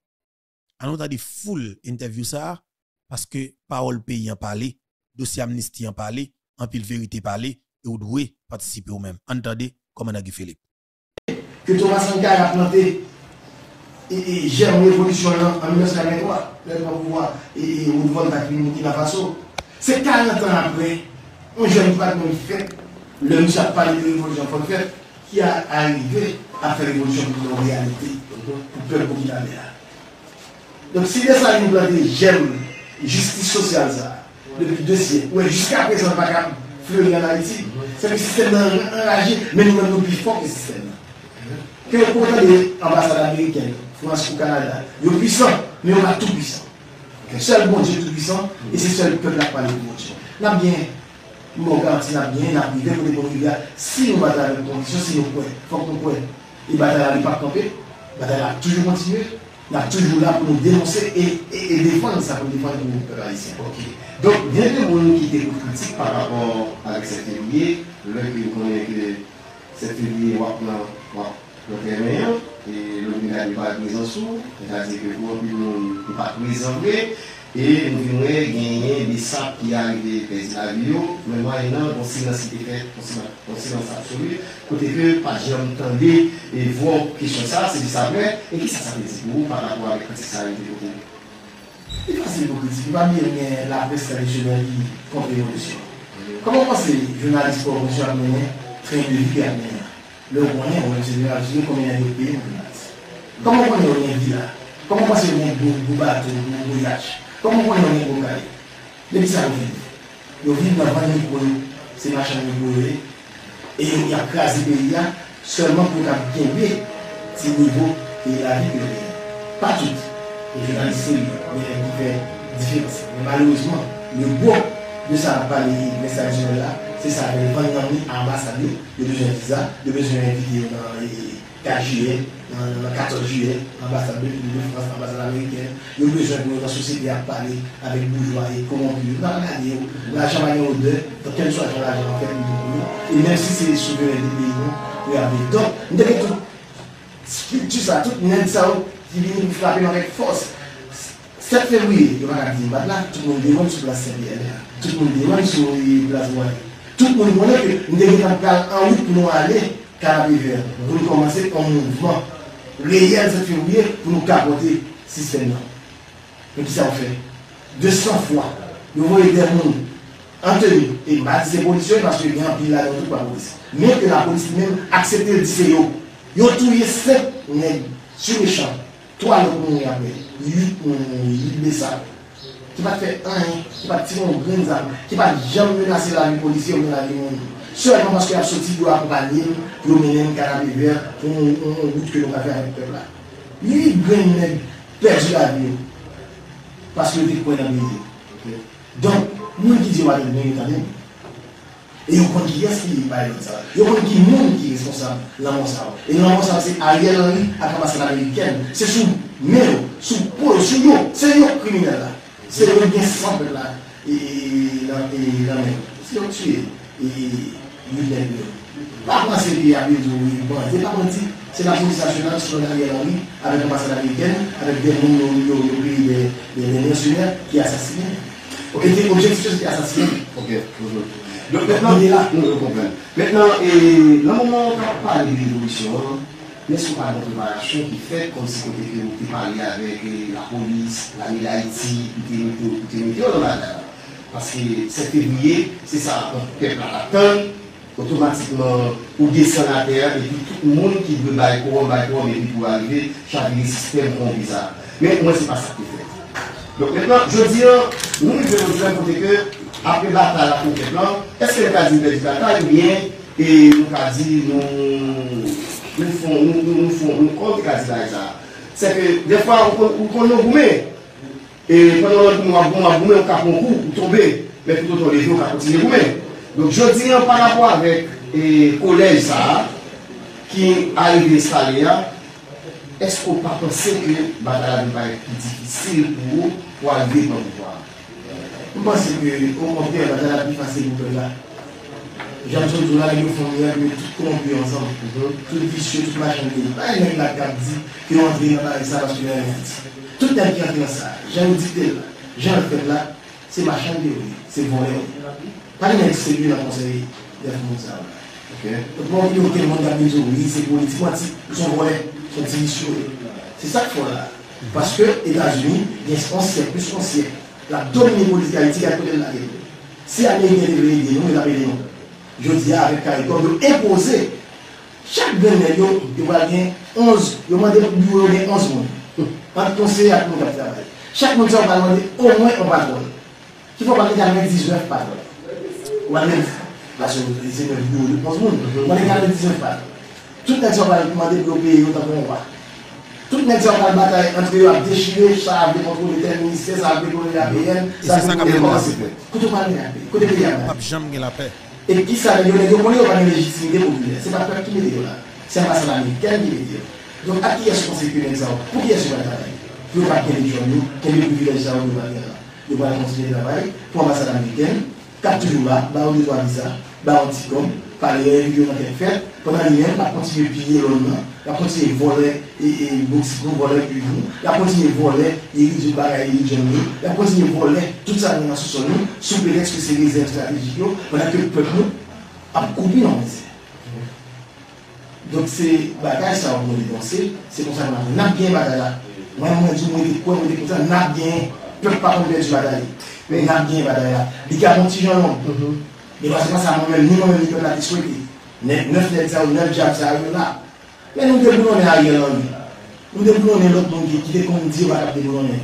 On a dit full interview ça parce que parole pays en parler, dossier amnistie en parler, en pile vérité parler et vous devez participer au même. Entendez comme on a dit Philippe. Que Thomas Sankara a planté et, j'aime l'évolution en 1943, le pouvoir et au devant de la Burkina Faso. C'est 40 ans après, un jeune pas de fait, le monsieur a parlé de l'évolution fait qui a arrivé à faire l'évolution pour nos réalités, pour le peuple populaire. Donc si les salles nous plantent j'aime justice sociale ça, depuis deux siècles, ouais, jusqu'à présent, pas capable fleurir en Haïti, c'est le système enragé, mais nous sommes plus forts que le système. Que pourtant les ambassades américaines, France ou Canada, ils sont puissants, mais on a tout puissant. Seul bon Dieu tout puissant, et c'est seul peuple qui a parlé de bon Dieu. Bien nous garantit bien, n'a privé pour les populaires. Si nous battons avec condition, si nous pouvons, il faut que nous pouvons. Et bataille n'a pas campé, la bataille a toujours continué, nous sommes toujours là pour nous dénoncer et, et, et défendre ça, pour défendre nos peuples haïtiens. Donc, bien que nous qui étaient critiques par rapport avec cette février, l'un qui connaît que cette février, on va le faire et le ministère n'est pas présent sous, c'est-à-dire que pour nous, ne pas E nou vinwe genye de sa ki a de pez la vyo, men mwen nan konsinansi te fet, konsinansi absolu, kote ke pa jen tende e vwo kishan sa, se di sa vwe, e ki sa sa vezi pou par rapport avek pati sa e yon de vyo. E fasi pou kritik, ba mi renyen la pez sa rejyonali kontre revolusyon. Koman panse jounalist pou revolusyon amenyen, tren de vi amenyen? Le rounen, ou jounalist, koman yon pe, koman yon rounen vi la? Koman panse yon bou batou, bou yache? Koman konen yon yon bou kare? Le di sa yon vin. Yon vin nan van yon kou, se machan yon bou e, e yon yon krasi pe yon, seulement pou kap genbe ti nivou e la vi pe yon. Pa tout. Et journaliste sérieux, mais qui fait différence. Mais malheureusement, le de sa bali mesajer la, se sa ve van nan ni ambasade, yo dejen viza, yo dejen invite nan euh, 4 juye, nan 14 juye, ambasade de France, ambasade Ameriken, yo dejen nou nan sosete ap pale, avek boujwaye, komandu, nan kade yo, la jamanye ou de, to ken sou ajan la jan, ken nou nou, e men si se souveren di peyi nou, yo ave. Don, nou deke tout, tout sa, tout nen sa ou, di vini frape nan vek fos, 7 février, il y aura dit, là, tout le monde demande sur la CBL, tout le monde demande sur la place Tout le monde connaît que nous devons en route pour nous aller Vert, pour nous commencer un mouvement réel 7 février pour nous capoter le système. Mais qui ça fait 200 fois, nous voyons des en tenue, et je dis c'est policiers parce qu'il y a un pile là dans la police. Mais que la police même accepte de dire. Ils ont trouvé 7 nègres sur les champs. 3 autres monde après, yi besak. Ki pa te an, ki pa ti yon gren zan, ki pa jam menase la vi polisi ou menase moun. Sèlman paske ap soti yo akompanin, yo menen kanabe ver, pou yon gout ke yon ka fè an pep la. Li gren men perdi la vi yo. Paske yo te kwen an meni. Don, moun ki di wale meni tanen, E yon kon ki yes ki baye kon sa. Yon kon ki moun ki responsable la moun sa. E yon la moun sa se a ye lan li akamasyon Ameriken. Se sou mero, sou pou, sou yo, se yo kriminal la. Se yo gen sanpe la. E la men. Se yo tue, e yon den yo. Pa kon se li abe zo yon ban. Se pa kon ti, se la polis nasyonal sou la ye lan li avek akamasyon Ameriken, avek den moun yo yo pri de mensyonel ki asasine. Ok, te objektif se asasine. Ok, pou zon. Donc maintenant, nous comprenons. Maintenant, le moment où on parle de l'évolution, n'est-ce pas une préparation qui fait comme si on était parlé avec la police, la Haïti, qui était dans la Parce que 7 février, c'est ça, on peuple à l'attendre, automatiquement, ou descend à terre, et puis tout le monde qui veut bailler pour pour et puis pour arriver, chaque système comme bizarre. Mais moi, c'est pas ça qui fait. Donc maintenant, je dis, nous, nous devons côté que apre batal apou ke plan, eske nou ka di beli batal, ou bien, nou ka di nou fon, nou fon, nou kon di ka di la e sa. Se ke, defwa, ou kon nou goume, e kon nou nou goume, ou ka kon kou, ou tombe, men pou ton lejou, ou ka kontine goume. Donk, jodi an par rapport avek kolej sa, ki a yi destale ya, esko pa konsen ke batal anou pa yi ki difisil pou ou, ou a yi depan pou. Je pense que au contraire, la plus facile pour là. J'aime toujours là, ils font bien, mais tout corrompu ensemble. Tout vicieux, toute machin. Pas une la carte dit qui ont entré dans la ça parce qu'il y a Tout le qui entre dans ça, j'ai un dit là, j'ai un fait là, c'est machin de c'est volé. Pas une c'est lui la conseiller de ça. Donc, pour que tout le monde a besoin, oui, c'est politique, ils sont volés, ils sont. C'est ça qu'il faut là. Parce que États-Unis, il y a un siècle, plus qu'un siècle la Dominique Moïse Haïti qui a côté de la guerre. Si Américains de l'Église, nous l'appelons. Je dis avec Caricom, de imposer chaque grenelle, il va gagner 11, il va demander pour gagner 11 mois. On conseiller à tout le monde travail. Chaque monde va demander au moins un patron. Il faut parler d'amener 19 patrons. Ou amener, la que c'est le bureau de 11 mois. On est 19 patrons. Tout le monde va demander pour payer autant qu'on va. Tout le monde va bataille entre eux à déchirer, ça a décontrôlé tel ministère, ça a décontrôlé la PN, ça a décontrôlé la la pays Pas jamais la paix. Et qui ça, il y a des gens qui ont une légitimité populaire. Ce n'est pas toi qui met là. C'est l'ambassade américaine qui met Donc à qui est-ce qu'on s'est que ça Pour qui est-ce qu'on va travailler? Pour pas quel gens, quel privilège ça, on va faire de va continuer le travail pour l'ambassade américaine, quatre jours là, bah on doit visa, comme, par les réunions qui ont faites, pendant l'hiver, bon, bon, il a continué à piller l'homme, il a continué à voler et nous voler plus nous, il a continué à voler et du bagage et jeunes, il a continué à voler tout ça dans sous son nous, sous prétexte que c'est réserves stratégiques, pendant que le peuple a coupé dans les Donc c'est bagage, ça on va dénoncer, c'est pour ça qu'on a bien bagage là. Moi, moi, je me dis quoi, je me dis comme ça, n'a bien, peuple pas contre du bagaille, mais n'a bien bagaille là. Il y a un petit genre, E basè pa sa moun men, ni moun men ni kon la ki swete. Nef net sa ou, nef jab sa ou la. Men nou de boulon e a ye lon. Nou de boulon e lot moun ki, ki de kon di wakap de boulon e.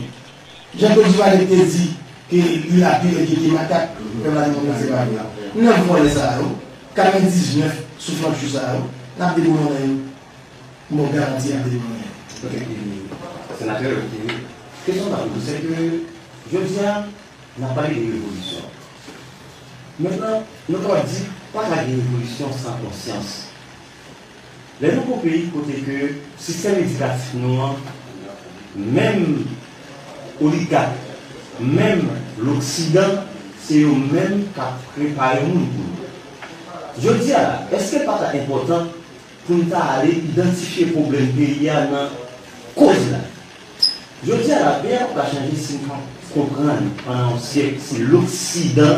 Jan kon di wakap de te di, ki yu la pi de ki ki matak, pe la di moun la se wak la. Nou nan boulon e sa ou, 49 soufran chou sa ou, nan ap de boulon e ou. Moun garanti ap de boulon e. Ok, senateur, question dans le c'est que je viens, on a parlé de l'évolution. Maintenant, nous avons dit, pas la révolution sans conscience. Les nouveaux pays, côté que le système éducatif, même oligarque, même l'Occident, c'est eux-mêmes qui ont préparé nous. Je dis à est-ce que pas important pour nous aller identifier le problème pays y a dans cause là Je dis à la bien, pour changer si nous comprenons pendant un siècle, c'est l'Occident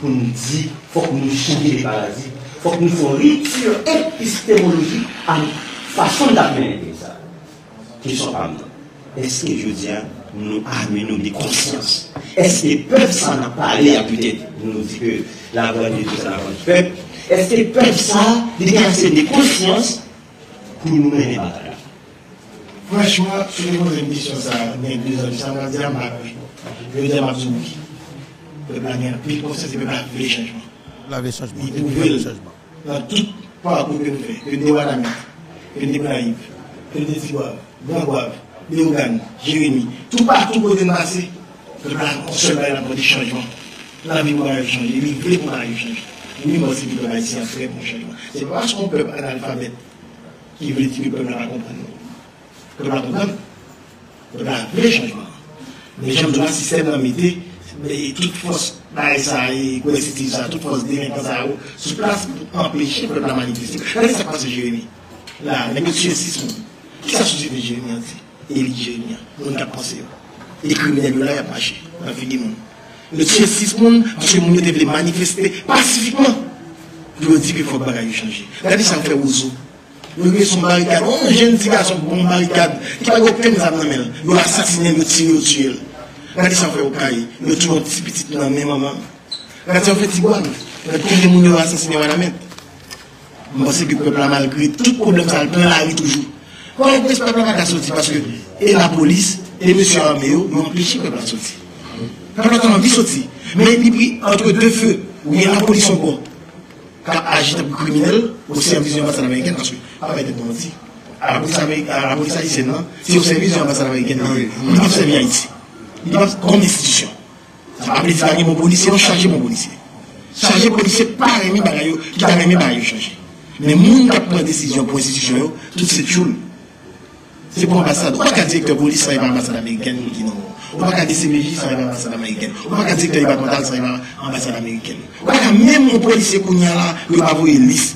pour nous dire qu'il faut que nous changions les paradis, il faut que nous fassions rupture épistémologique à la façon d'amener ça Question à nous. Est-ce que je dis, nous amenons des consciences Est-ce que le peuple s'en a parlé à peut-être? Nous dit que la voix de Dieu, c'est la voix du peuple. Est-ce que le peuple ça, a des consciences pour nous mener la bataille Franchement, si vous posez une question, ça, mais deux ans, ça m'a dit à ma Je veux dire à ma Le est plus pour ça, c'est le le changement. La vie changement. Il pouvait le changement. Dans tout parcours que nous faisons, que des Wadamit, que des Brahim, que Tigouav, Bangouav, des Ougan, Jérémy, tout partout où nous passé, le plan, on se met là pour des changements. La vie changer, il veut pour changer. Nous, nous devons un très bon changement. C'est parce qu'on peut analphabète qui veut dire que le peuple va comprendre. Men jèm do la sistem nan mette, tout fos na sa, kwen se tout fos kè pa manifeste. Kè sa kwa se Jérémy? La, men kè tue 6 moun. Kè sa se de Jérémy an ti? Eli an, moun kap panse yo. E kriminelle yo la ya pache, an fini. Le tue 6 moun, anse moun yo te vle manifeste pasifikman. Yo di ki fok bagay yo chanje. Gade sa fè ouzo. Yo yon son barikad, yon jen di son bon barikad, ki pa yon pen zan nan men, yon asasine, san fè yon kaye, yon tou yon ti pitit nan men maman. Gade san fè ti gwan, yon konje moun yon asasine wana men. Mwen se ki pepla malgre, tout problem sa, la ri toujou. Kwa yon pes pepla maka soti, paske e la polis, e monsi ame yo, yon plechi pepla soti. Pepla tan an vi soti, men li pri entre de fe, ou yon la polis yon bon. Ka agite pou kriminel, ou servis yon ambassade Ameriken, paske apay de bon ti. A la polis Haitien nan, si ou servis yon ambassade Ameriken nan, li di servi Haiti. Li di kon destitisyon. Sa apre di bagay moun polisye, non chanje moun polisye. Chanje polisye pa remi bagay yo, ki ta remi bagay yo chanje. Men moun kap pren desisyon pou institisyon yo, tout se tchoul. Se pou ambassade, ou pa ka direktor polis sa yon ambassade Ameriken, ou pa ka DCBJ sa yon ambassade Ameriken, ou pa ka direktor departemental sa yon ambassade Ameriken. Ou pa ka mèm moun polisye kou nye la, yon avou yon lis.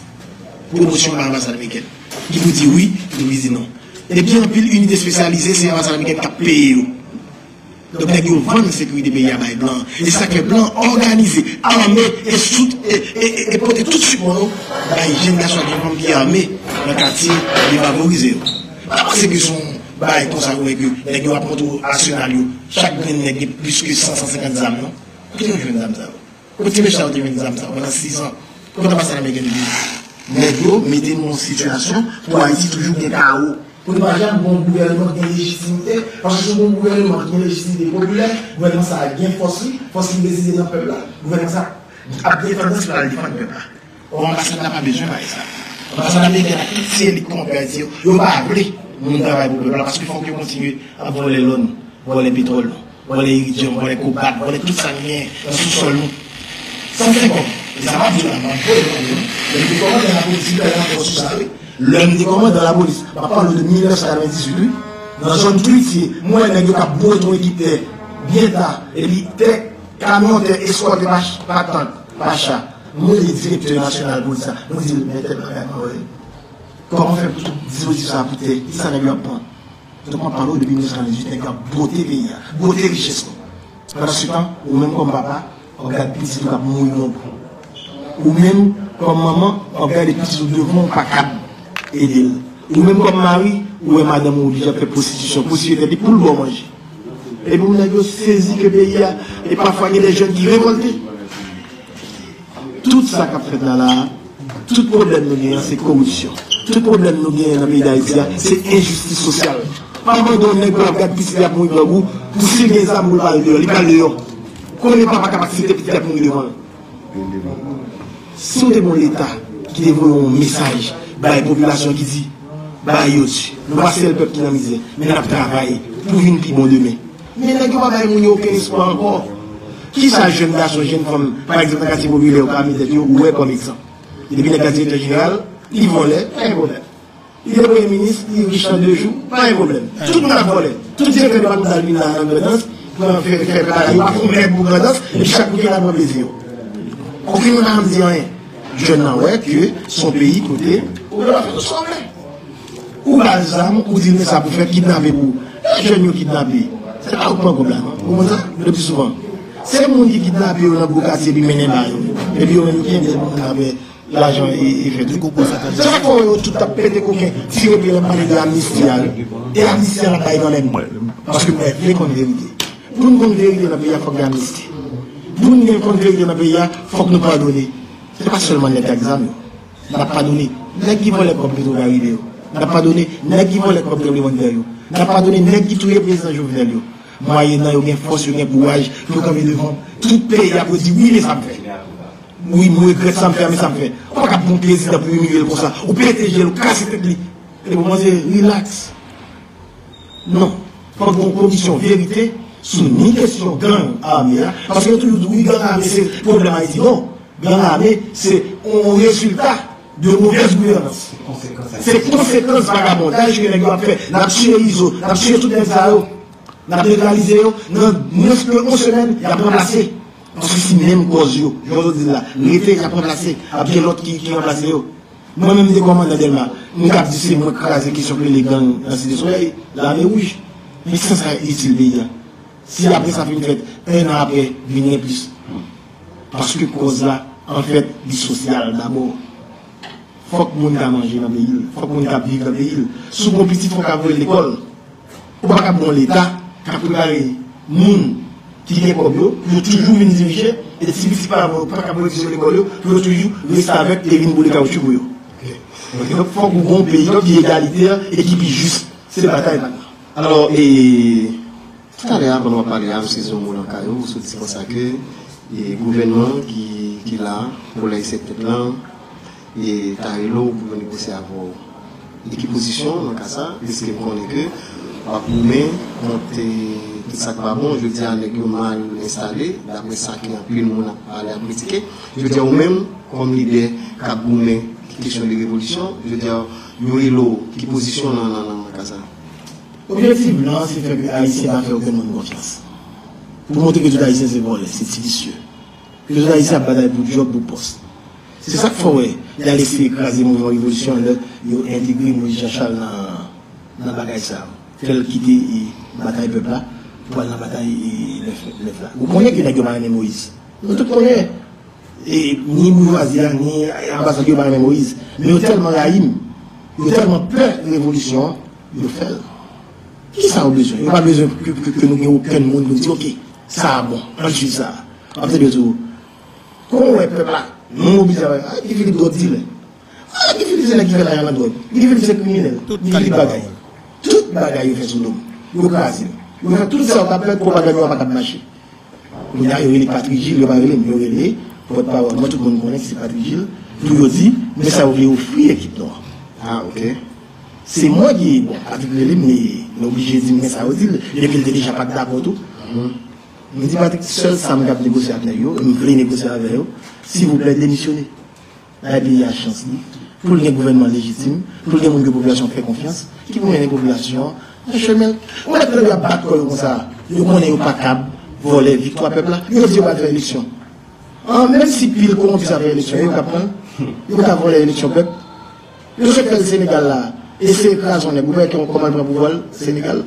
Promosyon par ambassade Ameriken. Ki pou di oui, ki pou di non. E bien pil unité spesyalize, se ambassade Ameriken ka peye yo. Donk nèk yo vande sekurite peye yabay blan. E sakre blan organize, arme, e soute, e pote tout supon yo, bay jen gaswa di vampi arme, la kati, li favorize yo. A se ki son bay konsa yo ek yo, nèk yo aponto asyonal yo, chak gren nèk yo plus ki 150 zam non? Kou ti yon jwen zam sa yo? Kou ti me chante yon zam sa yo? Kou ti 6 an? Kou ta ambassade Ameriken di yo? Nèk yo mette moun situasyon pou Haiti toujou gen ka ou. Pou nou pa jan bon gouvernement gen legitimite, panche sou bon gouvernement gen legitimite populè, gouvernement sa a gen fosli, fosli bezide nan pepla, gouvernement sa a gen fosli pou la defan pepla. Ou ambassade nan pa bejoun pa e sa. Ambassade nan meke la si elik komperati yo, yo pa apre moun travay pou pepla, paske fok yo kontinu a vole lon, vole petrol, vole iridyon, vole kobat, vole tout sa nye, sou sol nou. San fè kon. E sa va di la man pou yon yon. Le di koman de la sa we. Le di koman de la polisi. Pa pa lou de 1998. Nan joun tweet ye. Mwen yon yon ka bou eton ekip te. bien tard, et puis, tes camions, tes escortes, pas tant, pas chat. Nous, les directeurs nationaux pour ça, nous disons, mais t'es pas Comment faire pour tout dispositif ça pour te, ça n'a pas prendre. Donc, on parle depuis 1918, il y a beauté pays, beauté richesse. Pendant ce temps, ou même comme papa, on regarde petit, qui va mourir non Ou même comme maman, regarde les petits devant, pas capable aider. Ou même comme mari, ou même madame, ou déjà fait prostitution, prostitution, pour le bon manger. Et vous avez saisi que le pays a, et parfois il y a des jeunes qui révoltent. Tout ça qu'a fait dans la, tout problème nous gagnons, c'est corruption. Tout problème nous gagnons dans le pays d'Haïti, c'est injustice sociale. Pas abandonner pour regarder petit à pour vous, pour suivre les âmes, pour parler dehors, il parle dehors. Qu'on n'est pas capacité petit à pour devant. On est bon l'État qui développe un message, bah, la population qui dit, bah, yo, passons le peuple qui est dans misère, mais nous avons travaillé pour une plus bon demain. Mais nous n'avons pas aucun espoir encore. Qui ça, jeune garçon, jeune femme, par exemple, dans le quartier populaire, au quartier ou est comme exemple? Depuis le quartier général, ils volent, pas un problème. Il est premier ministre, il est riche en deux jours, pas un problème. Tout le monde a volé. Tout le monde a volé dans la danse, pour faire préparer, pour faire pour la danse, et chaque week-end, a plaisir. Aucun n'a dit rien. Je n'en que son pays côté, ou la faire son Ou exemple, ou ça pour faire kidnapper pour. Les jeunes qui kidnappés, c'est pas un problème. Vous comprenez le plus souvent. C'est le monde qui kidnappe dans le quartier, puis mène Et puis, on a qui est l'argent est fait. C'est ça qu'on tout puis on de l'amnistie. Et l'amnistie, elle n'a pas dans les mots. Parce que, faut qu'on vérité. Pour nous qu'on vérité il faut que l'amnistie. Pour nous qu'on vérité dans le il faut que nous pardonner. Ce n'est pas seulement les examens. On n'a pas donné. N'est qui vont les compléter va arriver. On n'a pas donné. N'est qui vont les compléter au derrière. On n'a pas donné. N'est qui tout le président Jovenel. Moyennant, il y a force, il y a courage, il faut qu'on devant. Tout pays a dit oui, mais ça me fait. Oui, moi, regrette ça me fait, mais ça me fait. On va pas bon plaisir pour humilier comme ça. Ou péter, le casser tête. Et pour moi, c'est relax. Non. Pas de condition vérité, sou ni kesyon gang armé ya, paske tou nou doui gang armé se problem Haiti, non. Gang armé se on rezultat de mouves gouvernance. Se konsekans vagabondaj ki negwa fe, nap chire izo, nap chire tout den zaro, nap legalize yo, nan 9 ke 11 semen, yap remplase. Paske si menm koz yo, yo zo di la, rete yap remplase, ap gen lot ki remplase yo. Mwen menm de komanda delma, mwen kap di se mwen kaze ki sople le gang ansi de soleil, la me ouj. Mwen se sa itil beya. Si après ça fait une fête, un an après, venir plus. Parce que cause là, en fait, du social d'abord. Faut que moun ka manger dans le pays, faut que moun ka vivre dans le pays. Sous mon petit, faut qu'avoir l'école. Ou pas bon l'État, qui a préparé moun qui est comme eux, pour toujours venir diriger, et si c'est pas pas qu'à diriger l'école, pour toujours rester avec les vignes pour les caoutchouc pour eux. Donc il faut qu'on bon pays qui est égalitaire et qui est juste. C'est la bataille maintenant. Alors, et tout à l'heure, on va parler de ce mot dans le caillou, c'est pour ça que le gouvernement qui, qui est là, pour les là, et Tarelo pour négocier avec l'équipe position dans le cas ça, puisque je connais que, pour monter tout ça pas bon, je dis à un mal installé, d'après ça qui a plus le monde à aller à critiquer. Je veux dire, ou même, comme l'idée qu'a boumé, question de révolution, je veux dire, il y a l'eau qui positionne dans le cas ça. L'objectif, non, c'est faire que Haïtien n'a fait aucun monde confiance. Pour montrer que tout Haïtien c'est volé, c'est vicieux. Que tout Haïtien a bataille pour job, pour poste. C'est ça qu'il faut, ouais. Il a laissé écraser le mouvement révolution, il a intégré Moïse Jachal dans la bagaille ça. Tel quitter la bataille peuple là, pour aller dans la bataille le là. Vous connaissez qu'il y a Moïse? Nous tout connaissons. Et ni bourgeoisie, ni ambassadeur de Moïse. Mais il y a tellement raïm, il y a tellement peur de révolution, il fait. Qui ça a besoin? Il n'y a pas besoin que, que, que nous n'ayons aucun monde nous dit, ok, ça bon, on fait ça. On fait de tout. Comment est peuple là Nous mobilisons, ah, il fait des drogues dealers. Ah, il fait des gens qui font la drogue? Il fait des criminels? Il fait des bagailles. Tout bagaille, il fait son nom. Il fait Il fait tout ça, on appelle propagande, on va pas marcher. Il y a les Patrick Gilles, il y a les Gilles, porte-parole. Moi, tout le monde connaît que c'est Patrick Gilles. Tout le dit, mais ça voulait offrir l'équipe noire. Ah, ok. C'est moi qui, bon, avec le mais obligé de dire, ça depuis le déjà pas d'accord tout. Je dis Patrick, seul ça me cap négocier avec eux, je voulais négocier avec eux. S'il vous plaît, démissionnez. Il y a chance. Pour le gouvernement légitime, pour le population fait confiance, qui vous met les populations, un chemin. On a très bien battre comme ça. yo konnen yo pa kab, vole, victoire peuple là, yo di yo pa faire élection. An, même si pile comment puisse faire élection, yo ka prendre, yo ka voler élection peuple. Yo se fait le Sénégal là, et c'est raison, vous voyez comment on prend pouvoir Sénégal.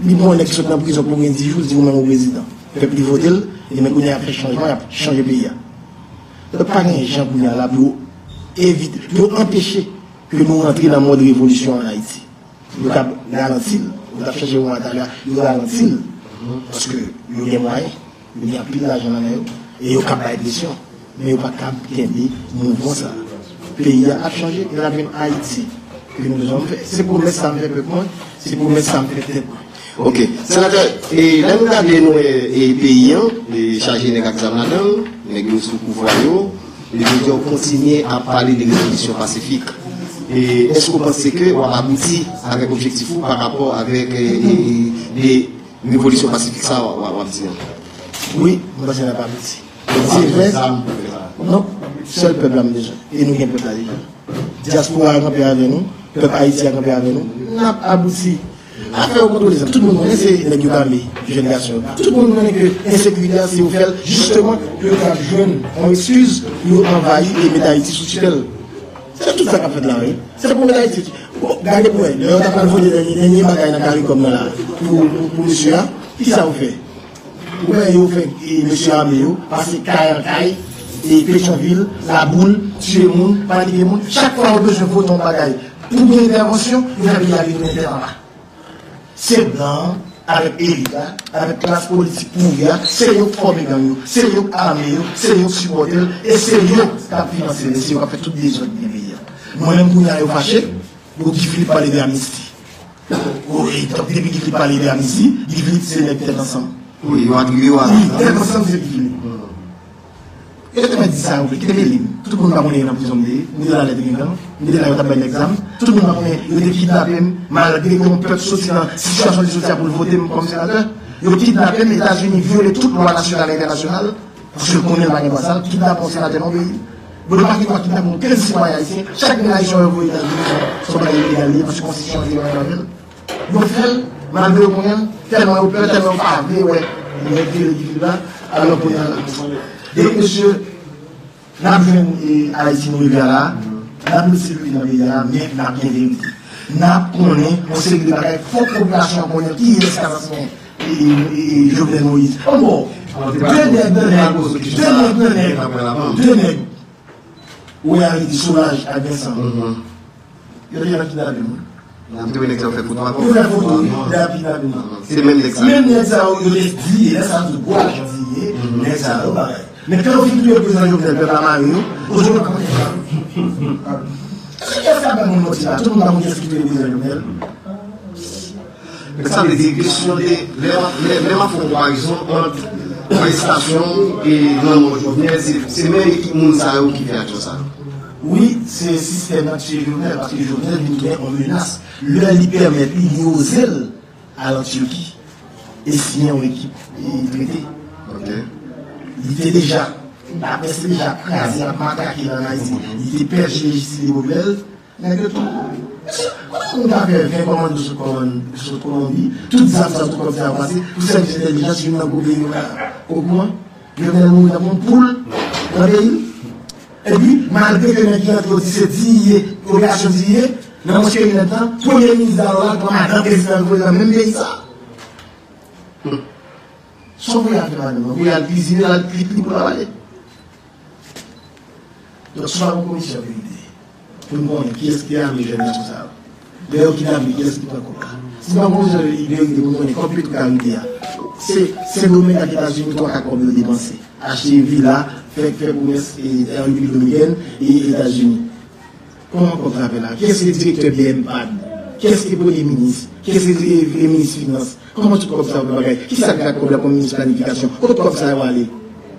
Li bon nek sot nan prison pour 10 jours, di vous même au président. Peuple li vote, et mais qu'on a fait changement, a changé pays. Donc pas de gens pour là pour éviter, pour empêcher que nous entrions dans le mode révolution en Haïti. Nous avons ralenti, nous avons changé le matériel, nous avons ralenti. Parce que nous avons des moyens, nous avons plus d'argent dans nous, et nous avons d'élection. Mais nous pas de mouvement ça. Le pays a changé, il y a une Haïti que nous avons fait. C'est pour mettre ça en fait peu moins, c'est pour mettre ça en fait. Ok. Sénateur, et là nous regardons les pays, les chargés des là-dedans, les gros sous pouvoir, les médias continuent à parler de révolution pacifique. Et est-ce que vous pensez que on aboutit avec objectif par rapport avec les révolutions pacifiques ça on va dire Oui, pas abouti. C'est vrai? Non, seul peuple a déjà. Et nous, un peuple a déjà. Diaspora a campé avec nous, peuple haïtien a campé avec nous. On a abouti. Affaire au contrôle des Tout le monde connaît c'est les jeunes garçons. Tout le monde connaît que l'insécurité, c'est au fait justement que les jeunes, on excuse, ils ont envahi et mettent Haïti sous tutelle. C'est tout ça qu'a fait là, oui. C'est pour mettre Haïti. Regardez pour elle. On a pas voté les derniers bagages dans carré comme là. Pour, pour, monsieur, qui ça vous fait? Vous voyez, vous fait monsieur Améo, passer caille en caille, et Pétionville, la boule, tuer gens. Chaque fois, on a besoin de voter un bagage. Pour une intervention, il va y une intervention. C'est blanc, avec élite, avec classe politique pouvoir, c'est eux qui forment gang, c'est eux qui arment, c'est eux qui supportent, et c'est eux qui financent, c'est eux qui fait toutes les autres pays. Moi-même, quand je suis fâché, je dis parler d'amnistie. Oui, depuis qu'il parle d'amnistie, il dit c'est les ensemble. Oui, il à. Oui, ensemble, c'est Philippe. Et je te dis ça, qui te met Tout le monde va connaître dans la prison nous dans la lettre nous dans la. Tout le monde va connaître, il était kidnappé, malgré qu'on peut sortir dans la situation de soutien pour voter comme sénateur. Il kidnappé, les États-Unis violent toute loi nationale et internationale. Parce que connaît le bagage ça, sénateur dans le pays. Vous ne pouvez pas kidnapper 15 citoyens ici. Chaque génération est envoyée dans le pays. Son bagage illégal, parce que la constitution est illégale. Vous faites, malgré le moyen, tellement peur, tellement pas, ouais, il y a des difficultés alors pour et E monsye, nan jwen Haiti nou yon la, nan monsye ki nan yon la, men nan gen verite. Nan konen, monsye ki nan yon fok populasyon konen ki yon eskazasyon e Jovenel Moïse. An bon, dè nèk, dè nèk, dè nèk, dè nèk, dè nèk, ou yon Haiti soulaj a Vincent. Yon yon ki nan yon moun. Mwen te wè lèk sa ou fè foutan apò. Ou fè foutan, lè api nan mè nan. Se mèm lèk sa. Mèm lèk sa ou yon lèk diye, lèk sa ou gwa jantiye, lèk sa ou barè. A ça dans mon motif Tout le monde va me dire ce qu'il le président Jovenel. Mais ça veut dire que sur les mêmes comparaison entre l'arrestation et non Jovenel, c'est même l'équipe Mounsaïo qui fait tout ça. Oui, c'est systématique Jovenel, parce que Jovenel vient en menace. Le lui permet, il aux ailes à la Turquie et signer en équipe et traité. Ok. Il était déjà, la presse déjà crasé, à matraqué dans Haïti. Il était perché ici les. Mais que tout. On avait 20 commandes de ce Colombie, toutes les affaires tout comme ça a passé. Savez que c'était déjà sur au courant. Je venais mourir dans mon poule, dans pays. Et puis, malgré que les gens ont dit c'est dit, opération dit, dans mon maintenant, premier ministre d'Allah, comme un président dans le même pays ça. Son voyage de la demande, voyage cuisiner, la cuisiner pour la vallée. Donc, soit une commission vérité, pour nous connaître qui est-ce qui a mis jeunes responsables. D'ailleurs, qui a mis, qui est-ce qui prend quoi? Si nous avons besoin de vérité pour nous connaître, comme tout carité, c'est nous-mêmes à États-Unis, toi, qui avons dépensé. Acheter villa, faire faire promesse en République dominicaine et États-Unis. Comment on peut là Qu'est-ce que le directeur BMPAD Qu'est-ce que le premier ministre Qu'est-ce que le ministre des Finances Comment tu comprends ça Qui ça qui a problème comme ministre de planification? Comment tu comprends ça va aller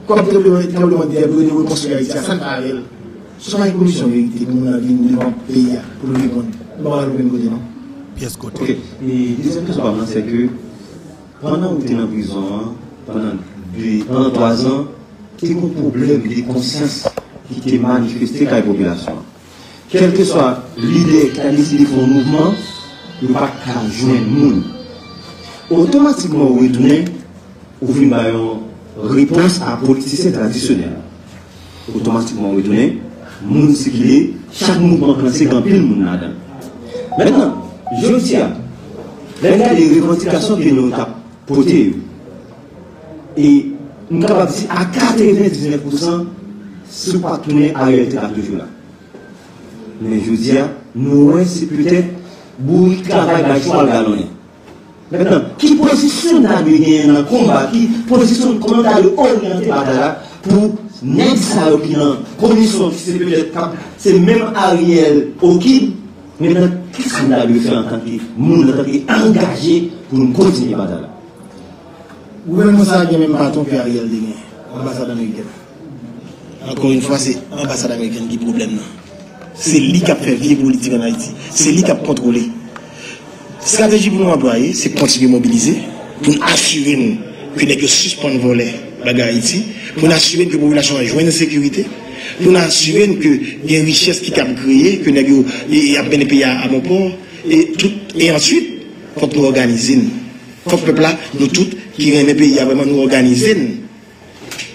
Comment tu comprends ça va aller reconstruire Haïti Ça ne va pas Ce sont les conditions de vérité pour nous dans le pays pour nous répondre. On va le côté, non? Pièce côté. Ok. Et deuxième question, c'est que pendant que tu es en prison, pendant pendant trois ans, tu as un problème de conscience qui t'est manifesté par la population. Quel que soit l'idée qui a décidé de faire un mouvement, va pas joindre le monde. otomatikman ou retounen ou vin bayon repons a politisyen tradisyonel. Otomatikman ou retounen, moun si ki li, chak moun moun klanse kampil moun nadan. Mènen, jodi a, lè lè de revantikasyon ki nou tap pote yo. E nou kapap disi a 99% sou patounen a realite a toujou la. Men jodi a, nou wè se pwete bou yi travay bay chou al galonè. Mènen, ki posisyon nan yon gen nan komba, ki posisyon koman ta yon oryante batala pou nen sa yo ki nan komisyon ki se pwete kap, se mèm Ariel Okib, mènen, ki sa nan yon fè an tanki moun, an tanki angaje pou nou kontinye batala. Gouvernement sa gen mèm paton ki Ariel de gen, ambasade Ameriken. Ankon yon fwa, se ambasade Ameriken ki problem nan. Se li kap fè vie politik an Haiti, se li kap kontrole. Stratégie pour nous employer, c'est continuer à mobiliser, pour assurer nous que nous suspendons voler la Haïti, pour assurer que la population a joué de sécurité, pour assurer que il y a une richesse qui a créé, que nous avons bien pays à mon port, et, tout, et ensuite, il faut que nous organisions. Il faut que le peuple nous tous, qui aiment le pays, vraiment nous organiser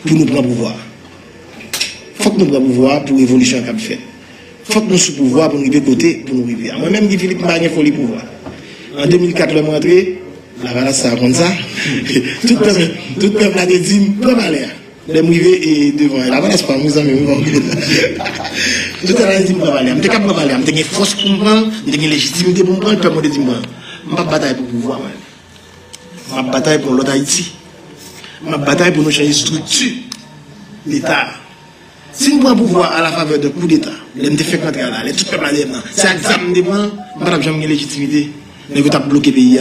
pour nous prendre pouvoir. Il faut que nous prenions pouvoir pour l'évolution qu'on fait. Faut que nous sous pouvoir pour nous arriver côté, pour nous arriver. Moi-même, Guy Philippe Marien, il faut le pouvoir. En 2004, le rentré, la valance ça comme ça. Tout le peuple, tout le peuple a dit, prends malheur. Les mouillés et devant. La valance pas, nous amis, nous Tout le monde a dit, prends malheur. Je suis capable de me prendre, je suis légitimité pour me prendre, le peuple m'a dit, je ne pas bataille pour pouvoir. Je bataille pour l'autre Haïti. Je bataille pour nous changer structure. L'État. Si nous prenons pouvoir à la faveur de coup d'État, les fait contre là, les tout le peuple a dit, c'est examen de moi, pas jamais légitimité. Mais vous avez bloqué le pays,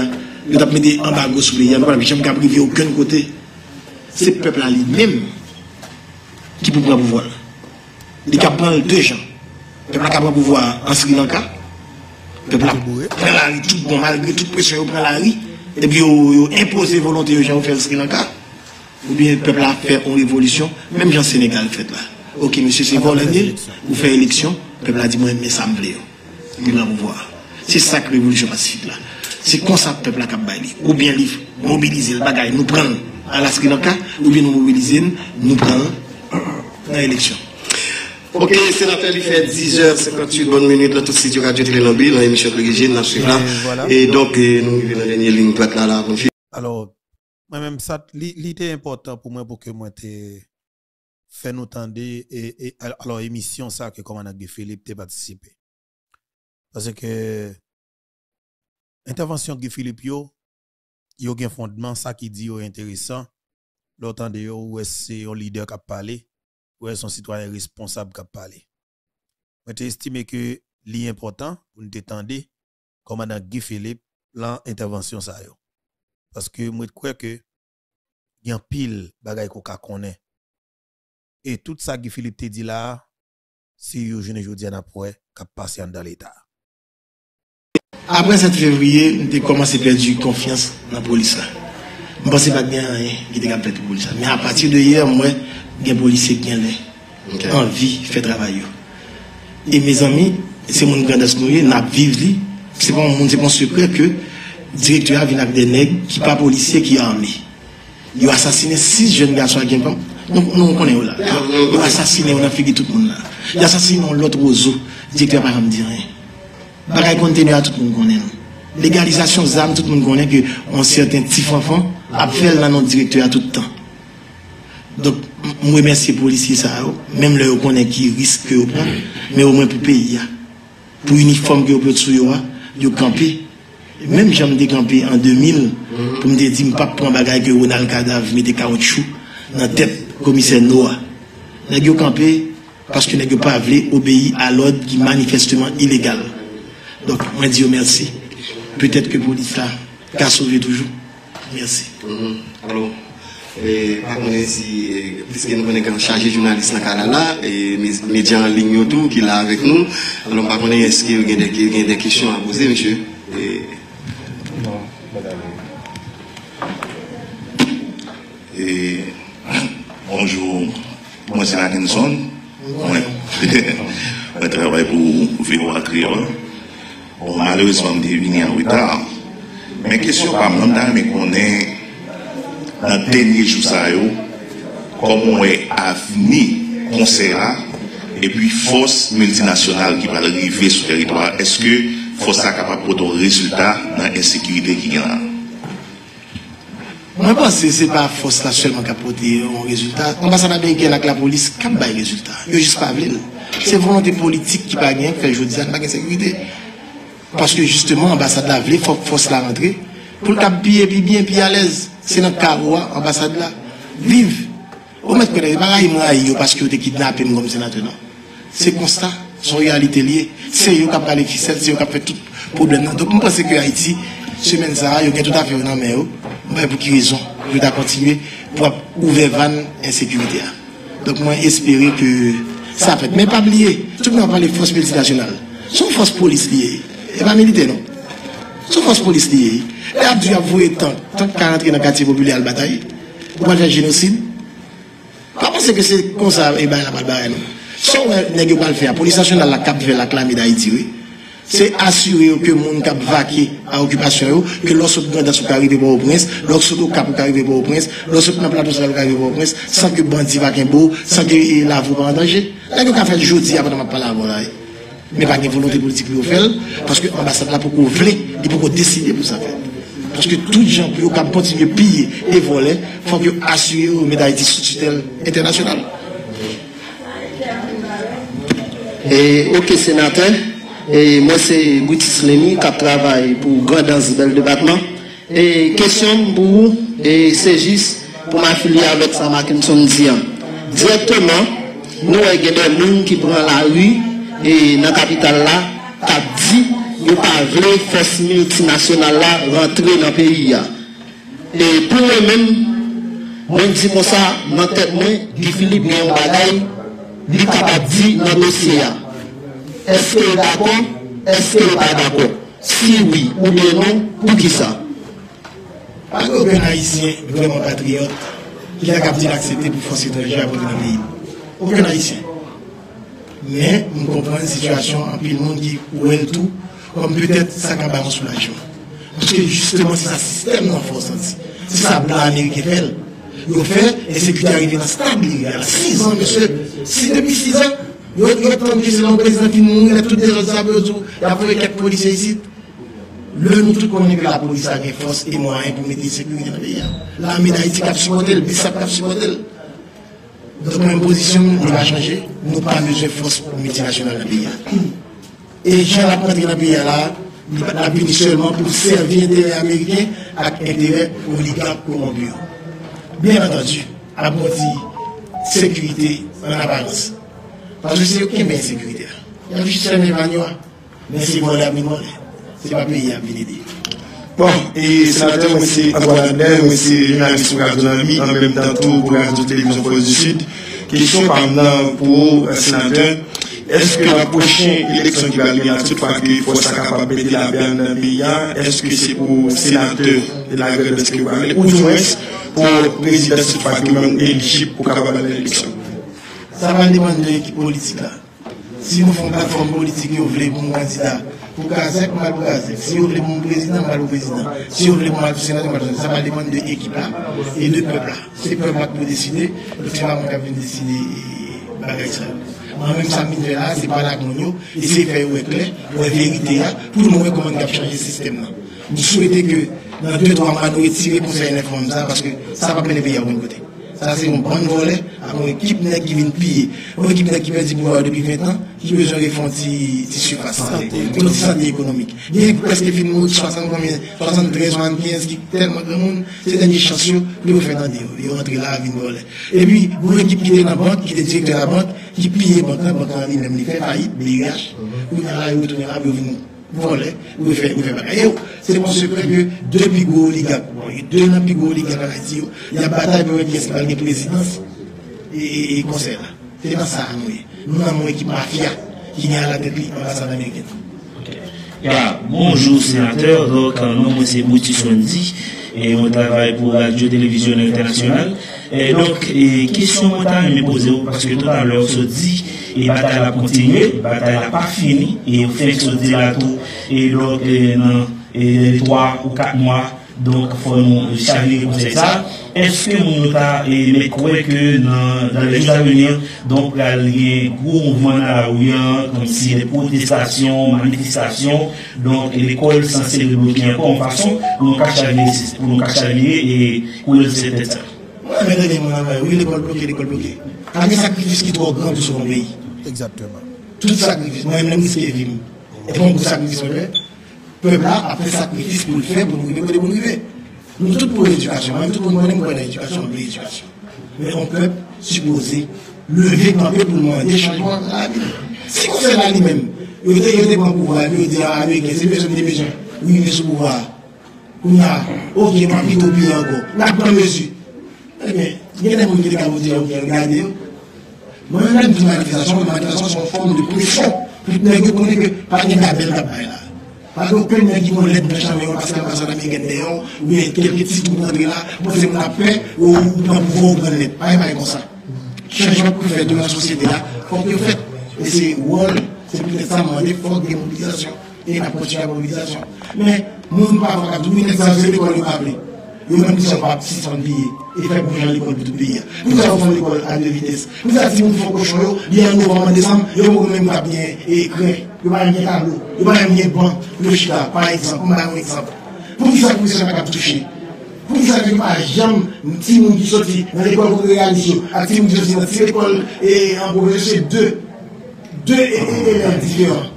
vous avez mis des embargos sur le pays, vous n'avez jamais privé aucun côté. C'est le peuple lui-même qui peut prendre pouvoir. Il a prendre deux gens. Le peuple a prendre pouvoir en Sri Lanka. Le peuple a prend la rue, tout bon, malgré toute pression, il prend la rue. Et puis il impose volonté aux gens de faire Sri Lanka. Ou bien le peuple a fait une révolution, même Jean Sénégal fait là. Ok, monsieur, c'est volontaire, vous faites élection, le peuple a dit, moi, mais ça me plaît. Il prend le pouvoir. C'est ça que révolution pacifique là. C'est comme ça que le peuple a capable Ou bien mobiliser le bagage, nous prendre à la Sri Lanka, ou bien nous mobiliser, nous prendre dans l'élection. Ok, sénateur, il fait 10h58 bonnes minutes, là, tout de suite, Radio Télénobile, dans l'émission Brigide, nous suivons là. Et donc, nous vivons dans la dernière ligne droite là, là. Alors, moi-même, ça, l'idée important pour moi, pour que moi, te fait nous tendre, et, alors, émission, ça, que comme on a Philippe, t'es participé. Parce que intervention de Philippe yo, yo gen fondement ça qui dit intéressant. L'autant de yo ou c'est un leader qui a parlé, ou est son citoyen responsable qui a parlé. Moi estimé que l'important pour nous détendre commandant Guy Philippe l'intervention ça yo. Parce que moi crois que y a pile bagay qu'on connaît. Et tout ça Guy Philippe te dit là, si yo jeune jodi an après, qu'a passé dans l'état. Après 7 février, nous avons commencé à perdre confiance dans la police. Je ne pensais pas bien rien qui était capable de la police. Mais à partir de hier, moi, a des policiers qui ont envie de faire travail. Et mes amis, c'est mon grand nous, n'a vivre. C'est pas un secret que le directeur vient avec des nègres qui pas policiers, qui sont armés. Ils ont assassiné six jeunes garçons à Gimpam. Nous, nous connaissons là. Ont assassiné, on a fait tout le monde là. Ont assassiné l'autre roseau. Le directeur pas dire rien. Bagay continue à tout le monde connaît. Légalisation des armes, tout le monde connaît que un certain petit enfant a fait dans notre directeur à tout le temps. Donc, moi remercie les policiers, ça, même le connaît qui risque de prendre, mais au moins pour payer. Pour uniforme que vous pouvez sur vous camper. Même j'ai campé en 2000 pour me dire, je ne pas prendre bagay que Ronald Cadavre mette caoutchouc dans la tête commissaire Noah. Vous campé parce que vous pas voulu obéir à l'ordre qui est manifestement illégal. Donc, moi, dis merci. Peut-être que police là, a sauvé toujours. Merci. Mm-hmm. Alors, et, par contre, si, puisque nous connaissons chargé journaliste dans le là, et médias en ligne autour qui est là avec nous, alors par contre, est-ce qu'il y a des, des questions à poser, monsieur? Et... Non, Et, bonjour, moi c'est Atkinson. Je travaille pour VOA Créole. Malheureusement, je suis venu en retard. Men kesyon pa mwen dan men konen nan denye jou sa yo, komon we avni konsera, e pi fos multinasyonal ki pal rive sou teritwa, eske fos sa kapap poto rezultat nan ensekirite ki gen la? Mwen panse se pa fos la selman kapote yon rezultat. Ambasada ben gen ak la polis, kap bay rezultat. Yo jis pa vle. Se volante politik ki pa gen, fè jodian, pa gen sekurite. Paske justement, ambasade la vle, fok fos la rentre. Pou l kap biye, pi bien, pi alez. Se nan karwa, ambasade la. Vive. Ou met kwenè, pa ray mwen a yo paske yo te kidnap em gom senate nan. Se konsta, son realite liye. Se yo kap pale fisel, se yo kap fè tout problem nan. Dok mwen panse ke Haiti, semen sa, yo gen tout a fè nan men yo. Mwen pou ki rezon, jwè ta kontinue pou ap ouve van ensekurite a. Donk mwen espere ke sa fèt. Men pa bliye, tout mwen apan le fos multinasyonal. Son fos polis liye, e pa milite non? Son fos polis liye, e ap dwi ap vwe tan, tan ka rentre nan kati populye al batay, pou ap fè genosid. Pa panse ke se konsa e bay la pal bare non. Son pal fè a, polis nasyonal la kap fè la klami da iti wè. Asyure yo ke moun kap vake a okupasyon yo, ke losot ganda sou ka rive bo ou prens, losot ou kap ou ka rive bo ou prens, losot nan plato sou ka rive bo ou prens, san ke bandi vake bo, san ke la vou pa an danje. Lè yo ka fè jodi apan nan pala avon la. Me pa gen volonté politik pou yo fèl, paske ambasade la pou kou vle, di pou kou deside pou sa fè. Paske tout jan pou yo kap kontinye piye e vole, fòk yo asyure yo me da iti sou tutel internasyonal. E ok senatè, Et moi, c'est Boutis Lemi qui travaille pour Grand Danse Bel Débattement. Et question pour vous, et c'est juste pour m'affilier avec Sam Mackinson Dian. Directement, nous avons des gens qui prennent la rue et dans la capitale là, qui a dit nous pas voulu force multinationale là rentrer dans le pays. Et pour nous-mêmes, Mwen di kon sa nan tet mwen, di Filip mwen yon bagay, li kapap di nan dosye ya. Est-ce que d'accord Est-ce que pas d'accord Si oui ou bien non, pour qui ça? Pas aucun haïtien vraiment patriote qui a capté d'accepter pour forcer étranger à votre pays. Aucun haïtien. Mais on comprend une situation en plus le monde qui ouelle tout, comme peut-être ça n'a pas en soulagement. Parce que justement, c'est ça système dans force. C'est ça blanc américain fait. Il fait, et sécurité arrivée dans stabilité. Il y a 6 ans, monsieur. Si depuis 6 ans, Yo etan ki se lan prezident ki moun, la tout de rezab yo tou, la pou e ket polise yisit. Le nou tout konen ke la polise a gen fos e mwen pou mette sekou yon beya. La amè da iti kap si model, bisap kap si model. Don mwen posisyon nou va chanje, nou pa mèjè fos pou mette nasyonal yon beya. E jen la patre yon beya la, la pini seulement pou servi entere Ameriken ak entere oligap korombiyo. Bien entendu, apoti sekurite an aparence. Parce que c'est aucun bien sécuritaire. Il y a juste un évanouissement. Mais c'est volé à volé. C'est pas payé à venir Bon, et sénateur, moi c'est Antoine Ander, moi c'est journaliste pour Radio Ami, en même temps tout pour Radio Télévision Force du Sud. Question maintenant pour le sénateur. Est-ce que la prochaine élection qui va venir, toute fois qu'il faut ça capable de la bien dans le pays, est-ce que c'est pour sénateur de la guerre de ce que vous parlez, ou du moins pour président cette fois qui est éligible pour capable de l'élection? Ça va dépendre de l'équipe politique là. Si nous faisons une plateforme politique, vous voulez mon candidat pour on va pour Kazek. Si vous voulez mon président, va pour président. Si vous voulez mon sénateur, va Ça va dépendre de l'équipe là et de peuple là. C'est le peuple là qui peut décider. Le gouvernement qui peut décider bagaille ça. Moi-même, ça me là, c'est pas là que nous et c'est faire ou clair, ou vérité là, pour nous montrer comment on a changé le système là. Nous souhaitons que dans deux, trois mois, nous retirer le conseil comme ça parce que ça va prendre les pays à bon côté. Ça, c'est un bon volet à une équipe qui vient piller. Une équipe qui vient du pouvoir depuis 20 ans, qui a besoin de faire une surface santé, une santé économique. Il y a presque 60 combien, 73, 75, qui tellement de monde, c'est une chance de vous faire dans des Ils rentrent là, ils voler. Et puis, une équipe qui est dans la banque, qui est directeur de la banque, qui pille la banque, la banque en il fait faillite, il ou il retourne là, il voler, ou fait bagaille. C'est pour ce que depuis oligarques, deux ans oligarques en Haïti, il y a bataille pour est-ce qui présidence et conseil. C'est dans ça nous. Nous avons équipe mafia qui est à la tête de l'ambassade. Bonjour sénateur, donc nom c'est Bouti Sondi et on travaille pour la radio-télévision internationale. Et donc, question que me poser parce que tout à l'heure on se dit et bataille a continué, bataille n'a pas fini et on fait se dire là tout et donc dans 3 ou 4 mois, donc faut nous chavirer comme ça. Est-ce que nous mais croire que dans, les jours à venir, donc il y a un gros mouvement dans la comme si des protestations, manifestations, donc l'école censée débloquer encore en façon pour nous chavirer, pour nous et couler cette tête. Mon oui, l'école bloquée, l'école bloquée. Il y a un sacrifice qui est trop grand pour ce pays. Exactement. Tout sacrifice, moi-même, je suis vivre. Et pour sacrifice, on fait. Peuple là, après sacrifice pour le faire, pour nous arriver, pour nous. Nous tous pour l'éducation, même tout le monde aime l'éducation, pour l'éducation. Mais on peut supposer lever camper pour demander changement dans la vie. Si on fait là lui-même, il y a des bons pouvoirs, il y a des c'est besoin de besoin. Oui, a ce pouvoir. On a, ok, on a mis au pied encore. On a pris mesure. Eh bien, il y a des gens qui ont dit, regardez. Moi-même, une manifestation, les manifestations sont forme de pression. Pour que vous connaissez que pas de belle là-bas là. Pas d'aucun nègre qui vont l'être méchant, mais on passe la personne à mes dehors, ou quelques petits qui vont là, pour faire la paix, ou pour pouvoir prendre l'aide. Pas comme ça. Changement pour faire de la société là, faut que vous faites. Et c'est rôle, c'est peut-être ça, demander, il faut des mobilisations. Et la continuer la mobilisation. Mais, nous ne pouvons pas faire tout, nous l'école, nous pas Yo même qui pas 600 billets et faire bouger l'école pour tout payer. Nous avons fait l'école à deux vitesses. Nous avons dit nous faisons cochon, bien en novembre, décembre, yo vous même pas bien écrit. Yo pas bien tableau, yo pas bien banc, chita, par exemple, comme un exemple. Pour qui ça que vous pas toucher pour qui ça que pas jamais petit monde qui dans l'école pour réaliser, à petit monde qui dans l'école et en professeur deux deux élèves différents.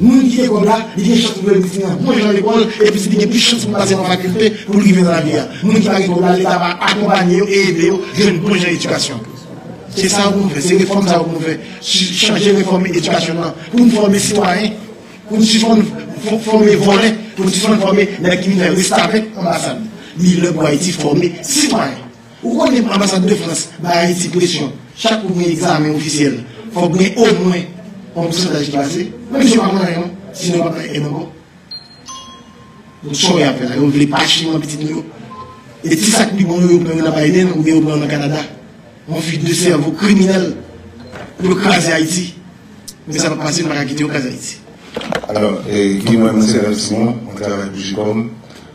Moun qui est comme là, il y a une chance pour le bon dans l'école, et puis il y plus de chance pour passer dans la faculté pour vivre dans la vie. Moun qui est comme là, l'État va accompagner et aider, j'ai une bonne éducation. C'est ça nous faisons, c'est réforme ça nous faisons. Changer réforme éducation pour nous former citoyens, pour nous former volets, pour nous former les rester avec l'ambassade. Le bois Haïti former citoyens. Ou qu'on est l'ambassade de France, bah Haïti pression. Chaque premier examen officiel, il faut au moins on pourcentage qui passé, même si on n'a pas rien, sinon on va pas énorme. Donc, ça, on fait là, on veut pas chier un petit nous. Et si ça qui bon, on prend dans Biden ou Canada, on fait deux cerveaux criminels pour craser Haïti. Mais ça va passer, va quitter au Haïti. Alors, qui moi, c'est Simon, on travaille pour JICOM.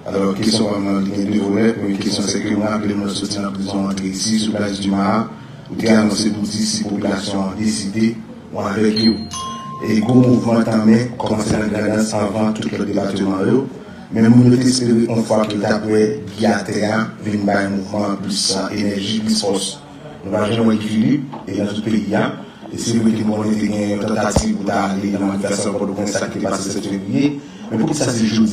Alors, question vraiment ligne de volets. Première question, c'est que moi, appelé mon soutien en prison entré ici, sur place du où tu as annoncé pour dire si la avec eux. Et le mouvement tamé commencé à gradance avant tout le département. Mais nous espéré une fois que Guiatéa, vient un mouvement plus énergie, plus force. Nous avons joué Philippe et dans tout le pays. Et c'est vrai que une tentative d'aller dans la manifestation pour le qui est passé cette février. Mais pour que ça se joue,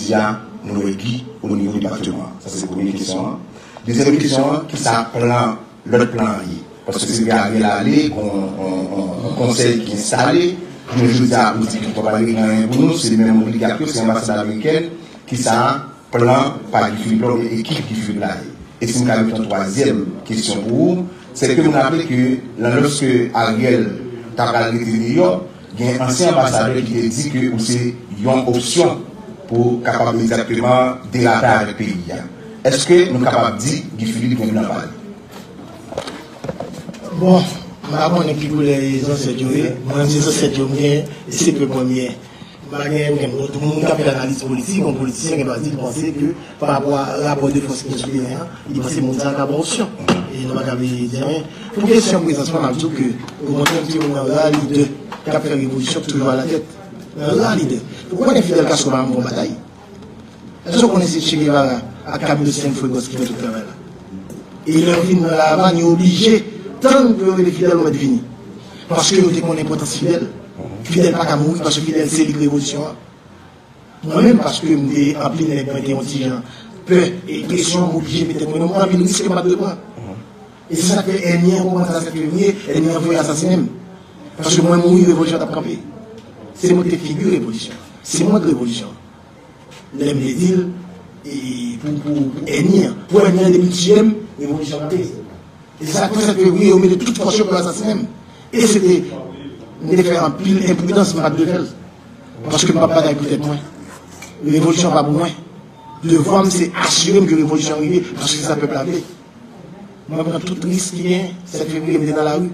nous avons au niveau du département. Ça, c'est la question. Deuxième question, qui ça plan parce que c'est garder l'aller, qu'on conseil qui est installé. Je dire, vous dites qu'il ne faut pas aller pour nous, c'est même obligatoire, c'est l'ambassade américaine qui ça plan par Philippe et équipe qui fait là. Et c'est une troisième question pour vous, c'est que vous rappelez que lorsque Ariel t'a été New York, il y a un ancien ambassadeur qui a dit que c'est une option pour capable exactement délater avec le pays. Est-ce que nous sommes capables de dire que Philippe est venu parler Bon, ma bon e pipou le zanset yo e, mwen zi zanset yo mwen, sepe pwemye. Mwen gen mwen mwen, mwen kape l'analyse politik, mwen politisyen gen basi, pwase ke, par apwa rapor de fos kwen soubyen, di pwase moun zan kaba opsyon. E nou baka ve diyen, pou kesyon prezansman apjou ke, mwen mwen mwen mwen de, la tet. Rali de. Pou konen Fidel Castro mwen mwen batayi? E so konen se Che Guevara, a Camille Saint-Fuegos ki la. Mwen la yon tant que les fidèles ont défini. Parce que nous avons importance fidèle. Fidèle pas qu'à mourir, parce que fidèle c'est la révolution. Moi-même, parce que nous avons appelé les gens qui ont peur et pression, obligé peut-être, mais nous avons risque pas de moi. Et c'est ça que l'ennemi a commencé à s'affirmer, l'ennemi a envoyé assassiner. Parce que moi, mourir, révolution t'a campé. C'est moi qui figure révolution. C'est moi de révolution. L'aime les îles, et pour, pour pour des multième, révolution a et ça que ça fait, on met de toute façon pour l'assassiner. Et c'était, on devait faire un pile imprudence, mais de faire. Parce que papa n'a peut-être moins. La révolution va pour moi. Le voir, c'est assurer que la révolution arrive, parce que ça peut plaver. Moi, je prends tout risque qui vient, cette février, me dans la rue.